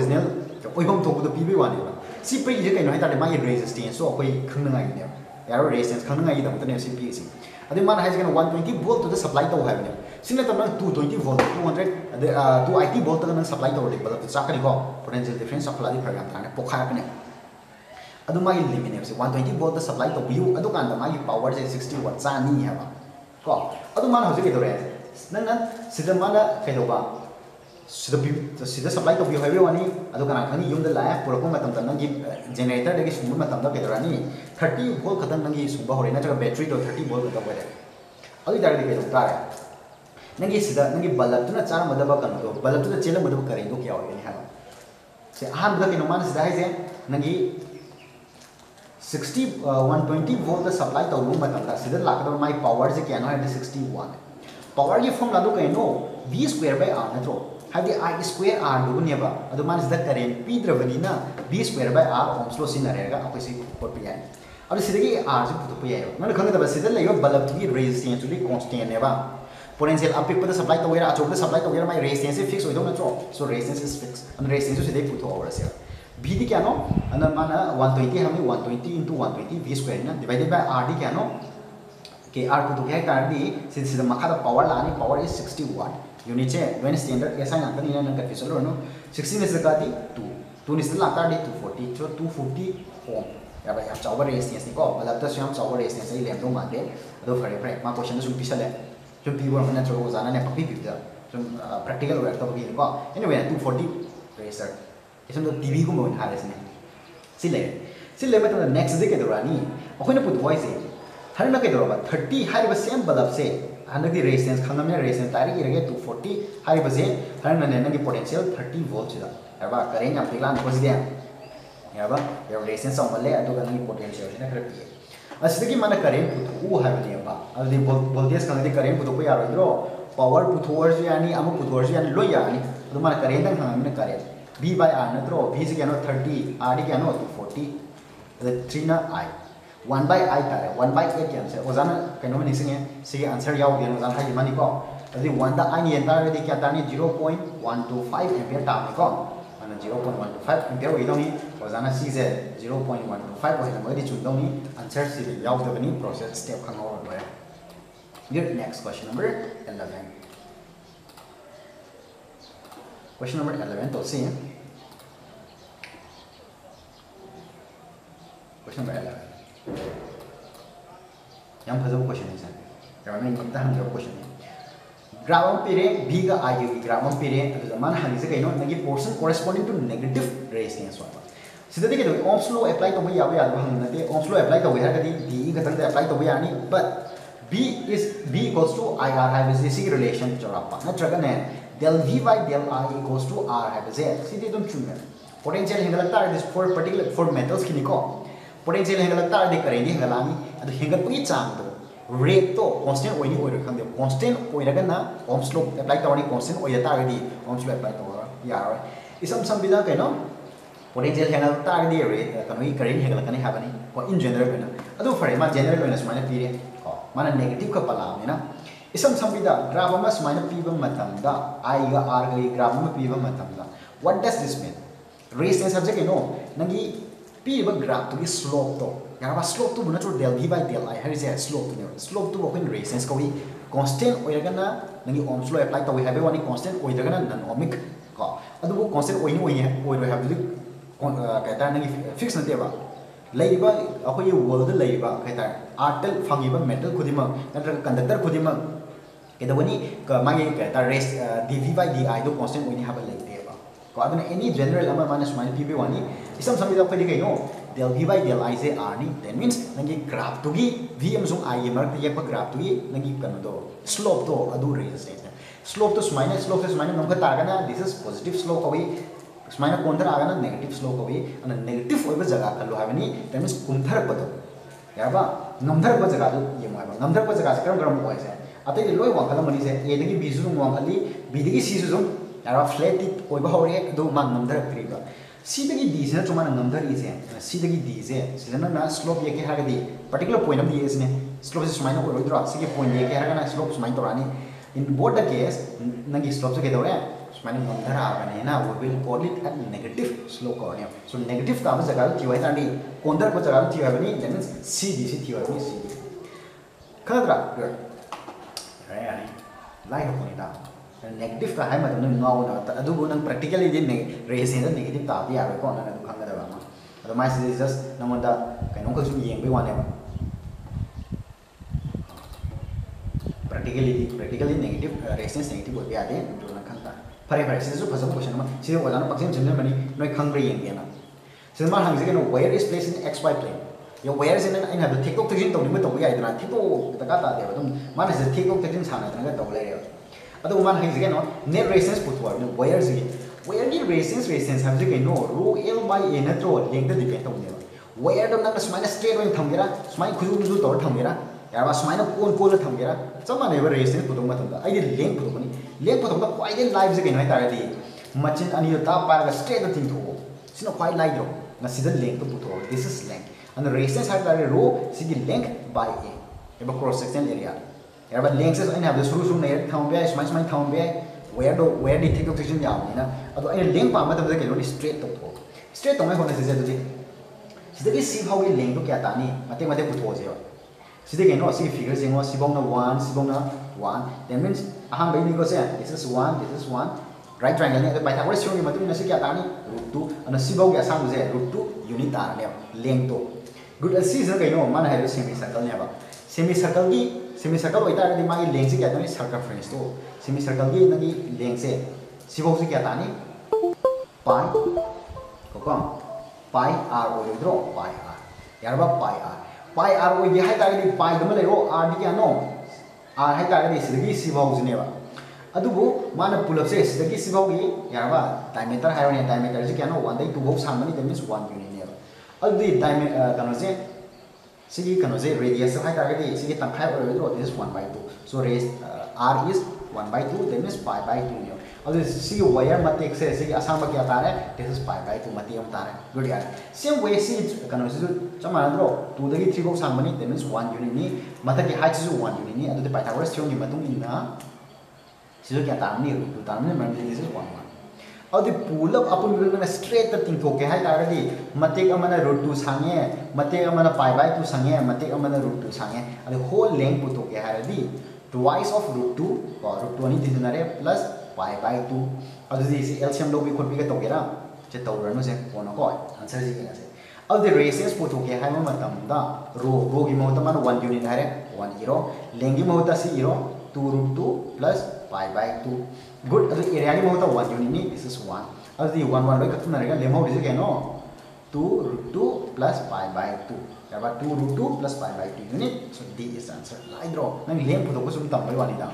वैम थोड़ा पीबाने सिपी कहते माइ रेजिस्टेंसो खाने यार रेजिस्टेंस खाने सिपी अभी मान है वन ट्वेंटी वोल्ट तो सप्लाई तौ है सिने तब two twenty volt two hundred two eighty volt supply तौर चाहिए पोटेंशियल डिफरेंस चल फ्रेन पोखाने ꯑꯗꯨ ꯃꯥꯒꯤ ꯂꯤꯃꯤꯠꯅꯦꯕꯁꯦ ꯋꯥꯟ ꯇ꯭ꯋꯦꯟꯇꯤ ꯚꯣꯜꯠꯇ ꯁꯄ꯭ꯂꯥꯏ ꯇꯧꯕꯤꯌꯨ ꯑꯗꯨꯀꯥꯟꯗ ꯃꯥꯒꯤ ꯄꯋꯔꯁꯦ ꯁꯤꯛꯁꯇꯤ ꯋꯥꯠ ꯆꯥꯅꯤ ꯍꯥꯏꯕ ꯀꯣ ꯑꯗꯨ ꯃꯥꯅ ꯍꯧꯖꯤꯛ ꯀꯩꯗꯧꯔꯦ ꯅꯪꯅ ꯁꯤꯗ ꯃꯥꯅ ꯀꯩꯗꯧꯕ ꯁꯤꯗ ꯁꯤꯗ ꯁꯄ꯭ꯂꯥꯏ ꯇꯧꯕꯤꯌꯨ ꯍꯥꯏꯕꯒꯤ ꯋꯥꯅꯤ ꯑꯗꯨ ꯀꯅꯥ ꯈꯪꯅꯤ ꯌꯨꯝꯗ ꯂꯥꯛꯑꯦ ꯄꯨꯔꯛꯄ ꯃꯇꯝꯗ ꯅꯪꯒꯤ ꯖꯦꯅꯦꯔꯦꯇꯔꯗꯒꯤ ꯁꯨꯡꯕ ꯃꯇꯝꯗ ꯀꯩꯗꯧꯔani ꯊꯥꯔꯇꯤ ꯚꯣꯜꯠ ꯈꯛꯇꯪ ꯅꯪꯒꯤ ꯁꯨꯡꯕ ꯍꯧꯔꯦ ꯅꯠꯇ꯭ꯔꯒ ꯕꯦꯇ꯭ꯔꯤꯗꯣ ꯊꯥꯔꯇꯤ ꯚꯣꯜꯠ ꯈꯛꯇꯪ ꯑꯣꯏꯔꯦ ꯑꯗꯨ ꯑꯣꯏꯇꯥꯔꯒꯗꯤ ꯀꯩꯗꯧ ꯇꯥꯔꯦ ꯅꯪꯒꯤ ꯁꯤꯗ ꯅꯪꯒꯤ ꯕꯜꯕꯇꯨꯅ ꯆꯥꯔꯝꯒꯗꯕ ꯀꯩꯅꯣꯗꯣ ꯕꯜꯕꯇꯨꯗ ꯆꯦꯜꯂꯝꯒꯗꯕ ꯀꯔꯦꯟꯗꯣ ꯀꯌꯥ ꯑꯣꯏꯒꯅꯤ ꯍꯥꯏꯕ ꯁꯦ ꯑꯍꯥꯟꯕꯗ ꯀꯩꯅꯣ ꯃꯥꯅ ꯁꯤꯗ ꯍꯥꯏꯁꯦ ꯅꯪꯒꯤ sixty one twenty volt supply तौर मतलब सिद लाकदब माई पावर से क्या है सिक्सटी वन पावर की फॉर्म लादो कहीं वी स्क्वेयर बाय आर नत्रो है आई स्क्वेयर आर दुबनेब अदो मान सिद करेंट पीद्रबनीना V square by R ohm's law सिनरेगा अखोई से कोट पे याय अब सिदगी आर से पुतो पे याय मन खंगदब सिद लेयो बल्ब की रेजिस्टेंस भी कांस्टेंट नेबा पोटेंशियल अपिक सप्लाई तौर अचौब सप्लाई तौर माई रेजिस्टेंस फिक्स हो नत्रो so resistance is fix resistance सिदे पुतो ओवर v di क्या नो? अन माना 120 हमें 120 into 120 v square ना divided by r di क्या नो? के r को तो क्या कर दी सिद्ध मखा दा पावर लानी पावर इज़ 60 watt. यूनिट से when standard ऐसा ना करनी ना कर फिसल नो. 60 में से का दी 2 2 ने लाता दी 240 जो 240 ohm. या भाई आप चावर रेजिस्टेंस निको मतलब तो स्वयं चावर रेजिस्टेंस ही लेम तो मानते अदो फरे फरे मा क्वेश्चन सुन पिसल है जो पी वर मने चलो जाना ने पपी पिदा जो. प्रैक्टिकल वर्क तो भी निको anyway 240 रेजिस्टर इसमें तो टीवी को मोन हारे सने सिले सिले में तो नेक्स्ट डे के दौरानी अखोने पुथवाई से हर ना के दौरान थर्टी हाई बस सेम बल्ब से हंड्रेड रेजिस्टेंस खाना में रेजिस्टेंस तारीख इरगे टू फोर्टी हाई बजे हर ना ने की पोटेंशियल थर्टी वोल्ट से याबा करेंगे हम पिलान को से रेजिस्टेंस अमले अदुगा नगी पोटेंशियल ने खर पिए असिदगी माने करेंट पुथु अदि वोल्टेज खाने करेंट पुथु यारोइद्रो पावर पुथुवर यानी अमु पुथुवर यानी लो यानी अदु माने current current b by r नत्रो b से क्या नो 30 r दी क्या नो 40 the 3 ना i. 1 by i तारे 1 by 8 क्या से ओजाना कनो में निसिंगे से आंसर याव दिया ओजाना हाई मानी को अदि 1 दा i ने तारे दी क्या ताने 0.125 एम्पियर ताने को माने 0.125 एम्पियर होई दोनी ओजाना सी से 0.125 होई ना मगदी चुन दोनी आंसर सी याव दबनी प्रोसेस स्टेप खंगो होय Good. Next question number 11. Question number 11 to see. Question number 11. yang fazaba question ni san yawa mai ta han jawab question ni graph am pire b ga i gi graph am pire adu zaman han se kaino nagi portion corresponding to negative resistance wa sidadi ke ohms law apply to ba yawa yawa han nate ohms law apply to ba ha kadi d ga tang apply to ba yani but b is b equals to ir have is this relation potential हेंगलता दे करेंगे हेंगलानी अदो हेंगलपगी चांग दो। Rate तो constant ओइनी ओइर खंदे constant ओइरगना ओम स्लोप अप्लाई तवनी कांस्टेंट ओइर तागदी ओम स्लोप अप्लाई तवरा यार इसम सम कइनो पोटेंशियल हेंगलता रेट करेंट हेंगलकने इन जनरल अदो फरे मा जनरल समाने पीरे माना नेगेटिव का पलामेना इसम सम ग्राफ समाने पीबम मतमदा आई आर ग्राफ पीबम मतमदा what does this mean resistance subject कइनो नंगी पीब ग्राफ तो स्लोप तो यार स्लोप तो नचो del V by del I है स्लोप तो स्लोप तो अपन रेजिस्टेंस कवी कांस्टेंट ओइरगना नंगी ओम स्लो अप्लाई तवे हाबे वानी कांस्टेंट ओइरगना नन को ओइनी ओइ ओइरो हाबदि कहता नंगी फिक्स नतेबा लेबा अखोय वर्ल्ड लेबा कहता आर्टल फंगिबा मेटल खुद नत्र कंडक्टर खुदिमा केदवनी मागे कहता रेस डीवी बाई डी आई दो कांस्टेंट ओइनी हाबा अब एनी जेनरल मानस मैं पीबे वाई इसम समय कई कौन दल भी बाई दल आई से आर आनी दैट मीन नंगी ग्राफ्ट भी एम आई मरते ये ग्राफ्ट नंगी कहो स्लोप तो रेजिस्टेंस स्लोप तो सुमाय स्लोप तो सुमाय नमगतना दिस इज़ पॉजिटिव स्लोप अवे सुमाय कौंधर आगना नेगेटिव स्लोप अवे नेगेटिव हो जगह कलो है दैट मीन कंथरपद नमधर जगह यम नमधर जगह से क्रम क्रम हो अत लो वाखल मनी से एदी बी जो वाखल बीदी सी जो जु याबा फ्लैट टी ओइबा होरे दो मा नमधरप सिदगी डी से चुमाना नमधर से सिजना ना स्लोप ये के हागदी पर्टिकुलर पॉइंट इसने स्लोप से सुमाइना को रोइद्रो सिगे पॉइंट ये के हागना स्लोप सुमाइन तोरानी इन बोथ द केस नंगी स्लोप से के दौरे सुमाइना नमधर आगने ना we will at negative slope करने सो नेगेटिव का जगह थी वाई तांडी कोंदर को सी सी सी रे दा नेगेटिव का है। मतलब नंग नाउ ना अदुबु नंग प्रैक्टिकली दि रेस इन नेगेटिव ता भी आवे को ना नंग खंगदा बा अदो माइ से जस्ट नंगोंदा कइनो खसु येंग बे वाने practically practically negative resistance negative हो गया दे जो ना खंगता फरे फरे से जो फसब क्वेश्चन मा से ओजाना पक्सेम जिन मनी नोय खंग्रे येंग गेना से मा। हंग जे where is place in X Y plane where से ना तो निम तो ता दे से तो ले अदो नो नो की नो रो एल बाय ए नत्रो लेंग द डिपेंड तौने वायर दो नंग स्माइना स्ट्रेट वन थमगेरा स्माइन खुजु खुजु तौर थमगेरा यार बा स्माइना कोन कोन थमगेरा चम ब रेसेंस पुथो मतम दा आई लेंग पुथो बनी लेंग पुथो दा क्वाइ दे लाइव जगह नो तारदी मचिन अनि ता पार स्ट्रेट द थिंग थो सिनो क्वाइ लाइव दो ना लेंग तो पुथो दिस इज़ लेंग resistance height by rho is the length by a. About cross section area यार बात लेंस से अने हबे शुरू शुरू ने थाउ बे स्माइल स्माइल थाउ बे वेयर दो वेयर दी टेक ऑक्सीजन याव नि ना अदो अने लेंग पा मतलब के लो स्ट्रेट तो स्ट्रेट तो मैं होने से जदी सिदे सी लेंग क्या तानी सी फिगर जेंगो सिबोंग ना 1 सिबोंग ना 1 दैट मींस अहम बे नि को से this is 1 this is 1 right triangle ने पाइथागोरस थ्योरम के मतलब ने से क्या तानी 2 अन सिबोंग के असंग जे रूट 2 यूनिट तार ने लेंग तो गुड असी जे के नो मन है सेमी सर्कल ने बा सेमी सर्कल की सेमी सर्कल होता है लेंग से क्या तानी सर्कमफ्रेंस तो सेमी सर्कल की नगी लेंग से सिबो से क्या तानी पाई पाई आर हो जो पाई आर यार पाई आर पाई आर हो ये है पाई दम ले आर दी क्या नो आर है ताकि सिदगी सिबो से बा अदुबो माना पुलअप से डायमीटर है डायमीटर से क्या नो 1 2 बो सांगमनी दैट मींस 1 यूनिट ने अदुदी डायमीटर कनो से this 1 by 2 so raise uh, r is 1 by 2 then is pi by 2 ne adu sigi wire matek se sigi asam ba kya ta hai this is pi by 2 mati am ta hai good yaar same way si kano se chama ro 2 dagi 3 box sang bani that means 1 unit ni mata ki height is 1 unit ni adu pythagoras theorem ki matung ina sijo kya ta ni ru ta ni man this is 1 1 अदि pull up अपन बिल्कुल straight तिंग थोके है तारदी मतेक अमना root two Sange मतेक Amna pi by two Sange मतेक Amna root two सांगे अदि whole length है twice of root two root two अनि दिनरे plus pi by two अदि इसी एलसीएम भी खुद भी तोगेरा जे से कोन को आंसर जी के से अब द रेशियोस पुथोके है मतम दा रो रो की महत्व मान 1 यूनिट है 1 0 लेंगी महत्व C 0 2 root 2 plus pi by 2 good adu area ni mo ta 1 unit ni this is 1 adu 1 1 by ka tuna rega lemo dise ke no 2 root 2 plus pi by 2 ya ba 2 root 2 plus pi by 2 unit so d is answer lai draw nang lem photo ko sum tam bai wani da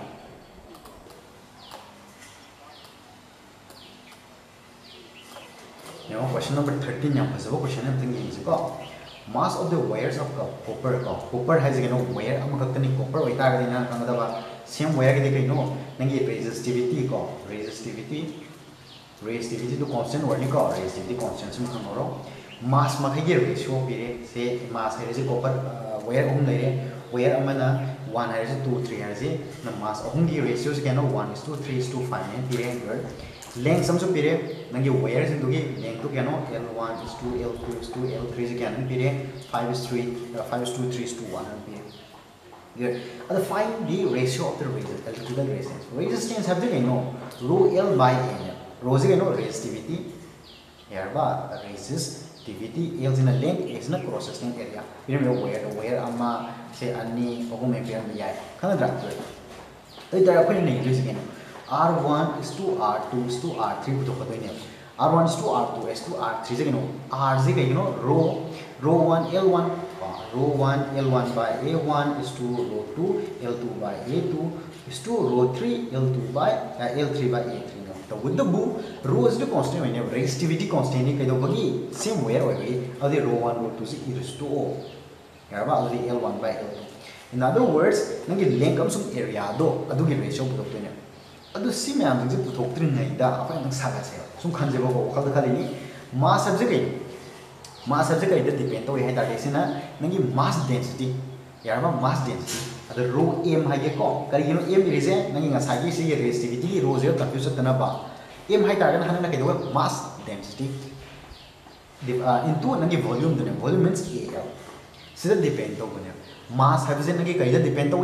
Now question number 13 yang pasal question yang tinggi ni ko mass of the wires of the copper ko copper has you know wire am ka tani copper wai ta ga dina kan da ba same wire ke de no नहीं resistivity को resistivity resistivity तो constant word को resistivity constant से मोरो मास मखे ratio भी से मास है से कॉपर वेयर अहम लेर वन है टू थ्री है मास अहम की रेसियो से कहना one is to three is to five है पीरें लें सब पीरें नंगे वेयर से लें तो कहना L one is to L two is to L three से कहना पीरें five is three five is to three is to one Pir here find the ratio of the electrical resistance resistance have the know rho l by n rho is know resistivity here ba resistivity l is in a length is in a cross sectional area you know where where amma say ani ogum ampere mi yai kana dra तो इधर अपन नहीं लिख सकें R1 is to R2 is to R3 तो पता ही नहीं R1 is to R2 is to R3 से किनो R से कहीं किनो rho rho 1 L1 rho 1 L1 by A1 is to rho 2 L2 by A2 is to rho 3 L by by L3 three A3. तो वो तो बु रो इस डी कांस्टेंट में ना रेस्टिविटी कांस्टेंट ही कहते हो बगी सेम वेयर वाले अधे रो वन रो टू सी इरिस्टो ओ क्या बात अधे L one by L two in other words नंगे लेंथ कम सम एरिया दो अदु की रेशियो पुतोप्ते ने अदु सी में आंधी जब पुतोप्ते नहीं दा अपन नंग सागा से सम खंजे बो मास से कई डिपेंड हो दाटे नंगी मास डेंसीटी यार मास डेंसीटी अब रो एम है को कहीं एम इसे नंगी रेसीविटी की रोज़े कंफ्यूज सत्तना एम है हमें कई मास डेंसीटी इंटू नंगी वॉल्यूम दुने वॉल्यूम मीन एयर डिपेंड होने मास है नंगी कई डिपेंड हो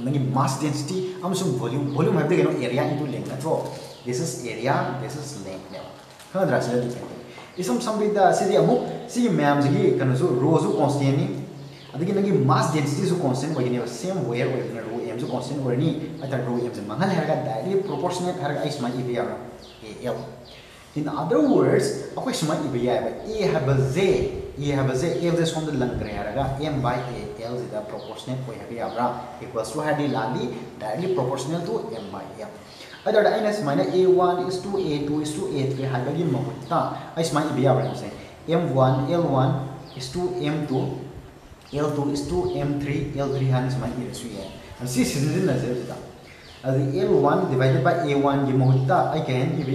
नंगी मास डेंसीटी वॉल्यूम वॉल्यूम है कहो area into length no this is area this is length खाद्रा depend इसम संबंध सिदी अमुक सिगी मैम्स की कनसु रोजु कॉन्स्टेंटनी अदिगि नगी मास डेंसिटी सु constant वगिने same where we rho M सु कॉन्स्टेंट ओरनी रो एम से मंगल हरगा directly proportional हरगा is L in other words अको इस मा इबिया बे ए है अ जे ए हैव अ जे L this from lung M by A L is proportional way equals to हैडी लाली directly proportional to M by L other da ina suma na a1 is to a2 is to a3 hagagi mahutta ai suma ibe ya bra se m1 l1 is to m2 L2 is to M3, L3 hand is my E here. And see, this is the result. As the L1 divided by A1, you mohta, I can give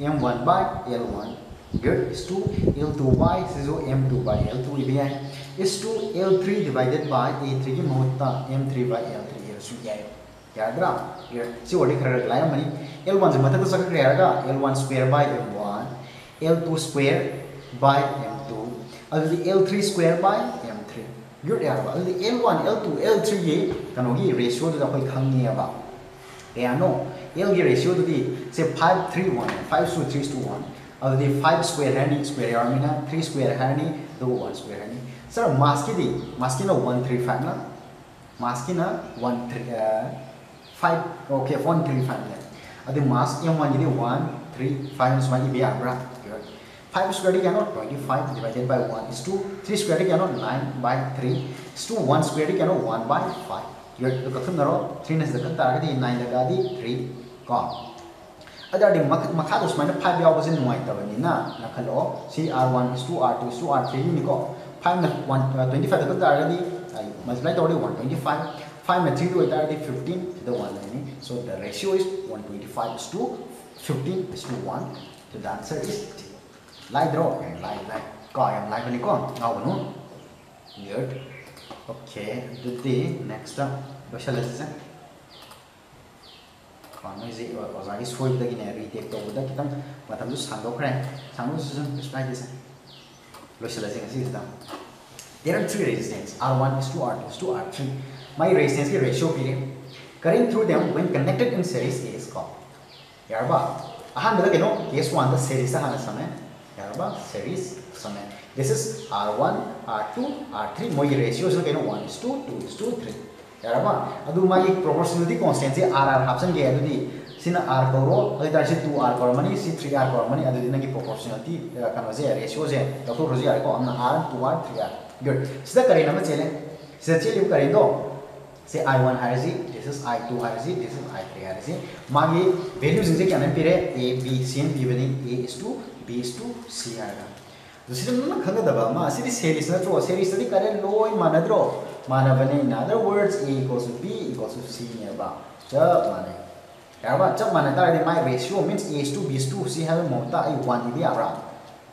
M1 by L1. Good is to L2 by this is M2 by L2 EBI is to L3 divided by A3 की mohta M3 by L3 here so L1 से मतलब तो सकते हैं यार L1 square by M1 L2 square by M2 अब L3 square by M3 good यार बा L1 L2 L3 ये कनोगी ratio तो कोई खंगी है बा या नो L की तो दी से 5 3 1 5 to 3 to 1 अब 5 square है नहीं square यार में 3 square है दो 1 square है सर की की ना 135 ना mass की ना 1 3 5 okay 135 है अब दी mass M1 की दी 1 3 5 is 1 ये भी आ रहा 5 square cannot 25 divided by 1 is 2 3 square cannot 9 by 3 is 2 1 square cannot 1 by 5 here the kathun naro 3 is the kan target 9 daga di 3 ko ada di makha dos mana 5 yaw basin nuai ta bani na na khalo c r1 is 2 r2 is 2 r3 ni ko 5 na 1 25 the kan 5 में 3 होता है 15 इधर 1 नहीं so the ratio is 125 is to 15 is to 1 तो the answer is 0 like draw okay like like का M like नहीं कौन now बनो good okay to the next special lesson कौन is it was I three resistance R 1 is my resistance ki ratio period current through them when connected in series is called yarba ahan da keno case 1 the series sa hana samay yarba series samay this is r1 r2 r3 moi ratio so keno 1 is to 2 is to 3 yaraba adu mai proportionality constant se rr hapsan ge adu di sina r koro adu tar se 2r koro mani si 3r koro mani adu di nagi proportionality kano se ratio se to to roji ar ko amna r 2r 3r good sida kare nama chele sida chele kare do से I one higher ji this is I two higher ji this is I three higher जी मांग values इनसे क्या फिर A B C N B बने। A is to B is to C का दूसरी तो खादी सेरी सो सेरी करें लो मानद्रो मानबने words A equals to B. Equals to C चब माने चब माने माइ ratio mean A to B to C है मोहता आई। वन दी आराम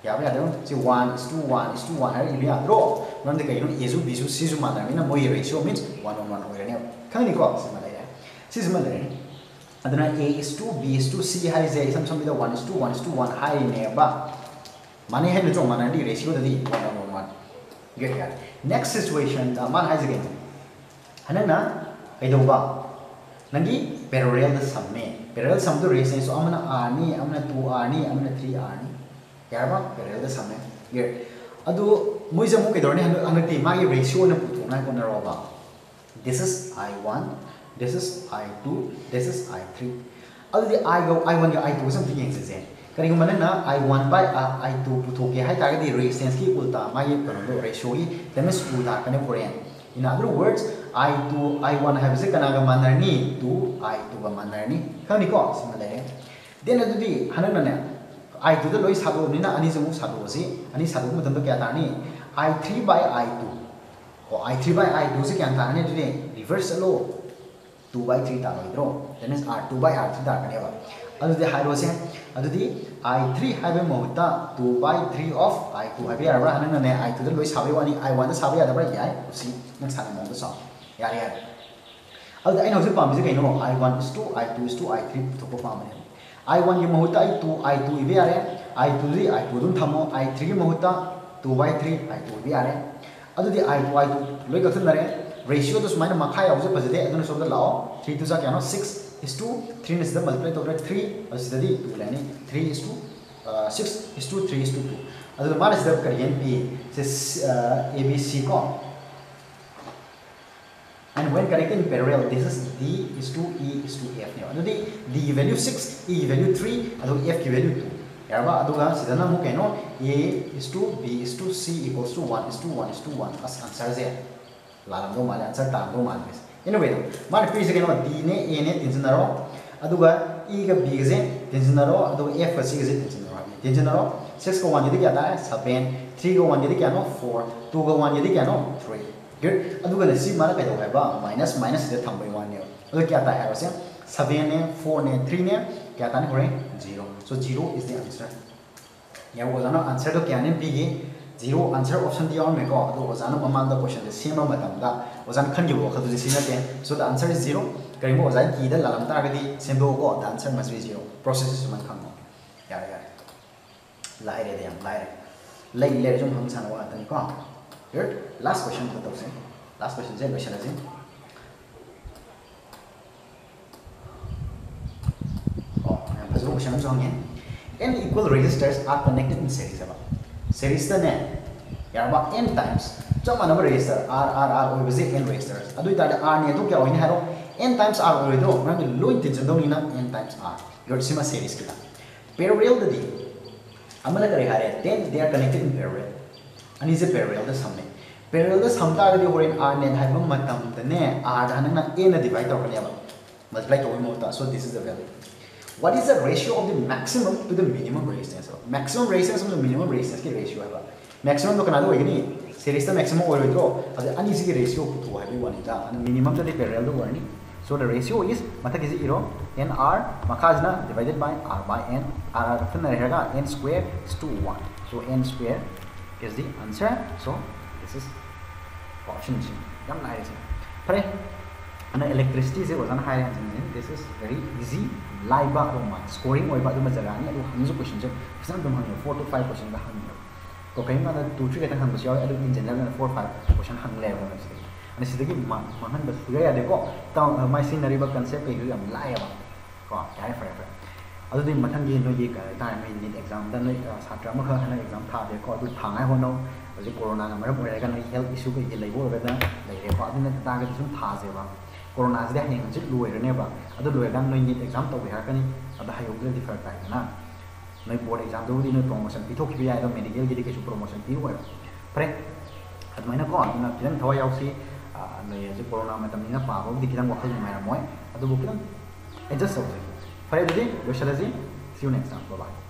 ꯌꯥꯕ ꯌꯥꯗꯕ ꯁꯤ one is to one is to one ꯍꯥꯏꯔꯒ ꯏꯕ ꯌꯥꯗ꯭ꯔꯣ ꯃꯔꯝꯗꯤ ꯀꯩꯒꯤꯅꯣ ꯑꯦꯁꯨ ꯕꯤꯁꯨ ꯁꯤꯁꯨ ꯃꯥꯟꯅꯕꯅꯤꯅ ꯃꯣꯏꯒꯤ ratio means one on one ꯑꯣꯏꯔꯅꯦꯕ ꯈꯪꯅꯤꯀꯣ ꯁꯤꯃ ꯂꯩꯔꯦ ꯁꯤꯁꯤꯃ ꯂꯩꯔꯦ ꯑꯗꯨꯅ A is to B is to C ꯍꯥꯏꯔꯤꯁꯦ ꯏꯁꯝ ꯁꯝꯕꯤꯗ one is to one is to one ꯍꯥꯏꯔꯤꯅꯦꯕ ꯃꯥꯟꯅꯩ ꯍꯥꯏ ꯅꯠꯇ꯭ꯔꯣ ꯃꯥꯟꯅꯔꯗꯤ ꯔꯦꯁꯤꯌꯣꯗꯗꯤ ꯋꯥꯟ ꯑꯣꯟ ꯋꯥꯟ ꯋꯥꯟ ꯒꯦꯠ ꯌꯥꯔꯦ ꯅꯦꯛꯁ ꯁꯤꯆꯨꯋꯦꯁꯟꯗ ꯃꯥꯅ ꯍꯥꯏꯁꯦ ꯀꯩꯅꯣ ꯍꯟꯗꯛꯅ ꯀꯩꯗꯧꯕ नंगी पेरोरियल सम में पेरोरियल सम तो रेस है सो अमना आनी अमना टू आनी अमना थ्री आनी parallel da samme parallel sum do resistance so amana r ni amana 2 r ni amana 3 r ni ya ba parallel da samme get adu moi jamu ke dorni hanati ma gi ratio na putu na ko na ro ba this is i1 this is i2 this is i3 adu di i go i1 ga i2 something yang se करीगुम ना I one by I two पुथोके है ताकि रेजिस्टेंस की उल्टा मागी कनो ratio की दैट मींस टू लाकने पोरेन in आई टू लोई सादोनी ना अनी जमुक सादोसी अनी सादो मतन क्या तानी I three by I two O I three by I two से क्या तानी जी ने रिवर्स लो टू बाय थ्री तानो इधरो that means R two by R three तार कन्या बाबी है आई थ्री है बे two by three of I two है बे यार हमें ना आई टू तो लोई आई वन तो सावे सा यार यार यार अब जो इन उसे पाम आई वन स्टू आई टू स्टू आई थ्री तो पाम आई वन की महूत आई टू आई टू इवे आ रहे I two three I two थमो I three की महूत two by three I two इवे आ रहे आई टू आई टू लो कथनारे रेसियो तो सुमायन मखाई फजदे सब लाओ थ्री टू सा सिक्स इस टू थ्री ने मल्टीप्लाई तौर थ्री अच्छे two three is to six is to three is to two अब मानसद करिए ए बी सी को And when connected in parallel, this is D is to E is to F. Adi D value 6, E value 3, adu F ki value 2. Yarba aduga sidana mu keno A is to B is to C equals to 1 is to 1 is to 1 as answer ze. Lalam do mal answer tam do mal bes. Anyway, pi se keno D ne A ne tinsinaro aduga E ga B ze tinsinaro adu F ga C ze tinsinaro. Tinsinaro 6 ko 1 yadi kya da 7, 3 ko 1 yadi kya no 4, 2 ko 1 yadi kya no 3. Grade अब minus minus थम अब क्या था है वैसे ने four ने three ने क्या था ने zero so zero is the answer यहाँ ओजा आंसर तो क्या बी गे ज़ीरो आंसर ऑप्शन दिया हमें को अब ओजा ममान क्वेश्चन सेम ओजान खनगी so the answer is zero कहीं ओजा की लाल सेम्बोको द आंसर मज भी ज़ीरो प्रोसेस खाम यार यार लाइर दे लाइर लेर जो हम सामने को Here, last question to those. Last question is question is Oh, yang pasal question so ngin. N equal resistors are connected in series? Series ta ne. Yar ba n times. So mana ba resistor R R R oi base n resistors. Adu ita da R ne to kya oi haro n times R oi do. Mana lo intention do ni na n times R. Your sima series kita. Parallel da di. Amala kare hare. Then they are connected in parallel. अनीजे parallel the समने parallel the समता अगर are नेन HYBE ने are धन ना ए ना divide out करने मल्टीप्लाई करो मोटा so this is the value what is the ratio of the maximum to the minimum resistance maximum resistance to the resistance के रेशियो है मैक्सीम तो कना दो एगनी सीरीज़ द मैक्सिमम ओर विद्रो अगर अनीजे के रेशियो को तो है one is the minimum the parallel the वर्नी so the ratio is matha kisi iro n r, makazna divided by r by n. R r tan rahega n square is to is the answer. So this is option G. Yam lai se. Pare ana electricity se wasan high range engine. This is very easy. Lai ba ro ma scoring oi ba du ma jaga ni adu hang ju question je. Fasan dum hang 4 to 5 question da hang. Ko kai ma na 2 3 ka hang ba xiao adu in general na 4 5 question hang le ba se. Ana sidagi ma ma han ba su ya de ko. Taw mai scenery ba concept pe yu yam ꯑꯗꯨꯗꯤ ꯃꯊꯪꯒꯤ ꯅꯣꯏꯒꯤ time ꯏꯟ need ꯑꯦꯛꯖꯥꯝꯗ ꯅꯣꯏ ꯁꯥꯇ꯭ꯔ ꯑꯃꯈꯛ ꯍꯟꯗꯛ exam ꯊꯥꯗꯦꯀꯣ ꯑꯗꯨ ꯊꯥꯉꯥꯏ ꯍꯣꯠꯅꯧ ꯍꯧꯖꯤꯛ ꯀꯣꯔꯣꯅꯥꯅ ꯃꯔꯝ ꯑꯣꯏꯔꯒ ꯅꯣꯏ ꯍꯦꯜꯊ ꯏꯁꯨꯈꯩꯒꯤ ꯂꯩꯕ ꯑꯣꯏꯔꯒꯅ ꯂꯩꯔꯦꯀꯣ ꯑꯗꯨꯅ ꯇꯥꯔꯒꯗꯤ ꯁꯨꯝ ꯊꯥꯖꯦꯕ ꯀꯣꯔꯣꯅꯥꯁꯤꯗꯤ ꯍꯌꯦꯡ ꯍꯧꯖꯤꯛ ꯂꯣꯏꯔꯅꯦꯕ ꯑꯗꯨ ꯂꯣꯏꯔꯀꯥꯟꯗ ꯅꯣꯏ ꯅꯤꯠ ꯑꯦꯛꯖꯥꯝ ꯇꯧꯒꯦ ꯍꯥꯏꯔꯛꯀꯅꯤ ꯑꯗ ꯍꯌꯧꯗ꯭ꯔꯗꯤ ꯐꯔꯛ ꯇꯥꯏꯗꯅ ꯅꯣꯏ ꯕꯣꯔꯗ ꯑꯦꯛꯖꯥꯝꯗꯨꯕꯨꯗꯤ ꯅꯣꯏ ꯄ꯭ꯔꯣꯃꯣꯁꯟ ꯄꯤꯊꯣꯛꯈꯤꯕ ꯌꯥꯏ ꯑꯗꯣ ꯃꯦꯗꯤꯀꯦꯜꯒꯤꯗꯤ ꯀꯩꯁꯨ ꯄ꯭ꯔꯣꯃꯣꯁꯟ ꯄꯤꯔꯣꯏꯕ ꯐꯔꯦ ꯑꯗꯨꯃꯥꯏꯅꯀꯣ ꯑꯗꯨꯅ ꯈꯤꯇꯪ ꯊꯋꯥꯏ ꯌꯥꯎꯁꯤ ꯅꯣꯏ ꯍꯧꯖꯤꯛ ꯀꯣꯔꯣꯅꯥ ꯃꯇꯝꯅꯤꯅ ꯄꯥꯕꯕꯨꯗꯤ ꯈꯤꯇꯪ ꯋꯥꯈꯜ ꯅꯨꯡꯉꯥꯏꯔꯝꯃꯣꯏ ꯑꯗꯨꯕꯨ ꯈꯤꯇꯪ ꯑꯦꯗꯖꯁ ꯇꯧꯖꯩ 5G, Visual Z. See you next time. Bye-bye.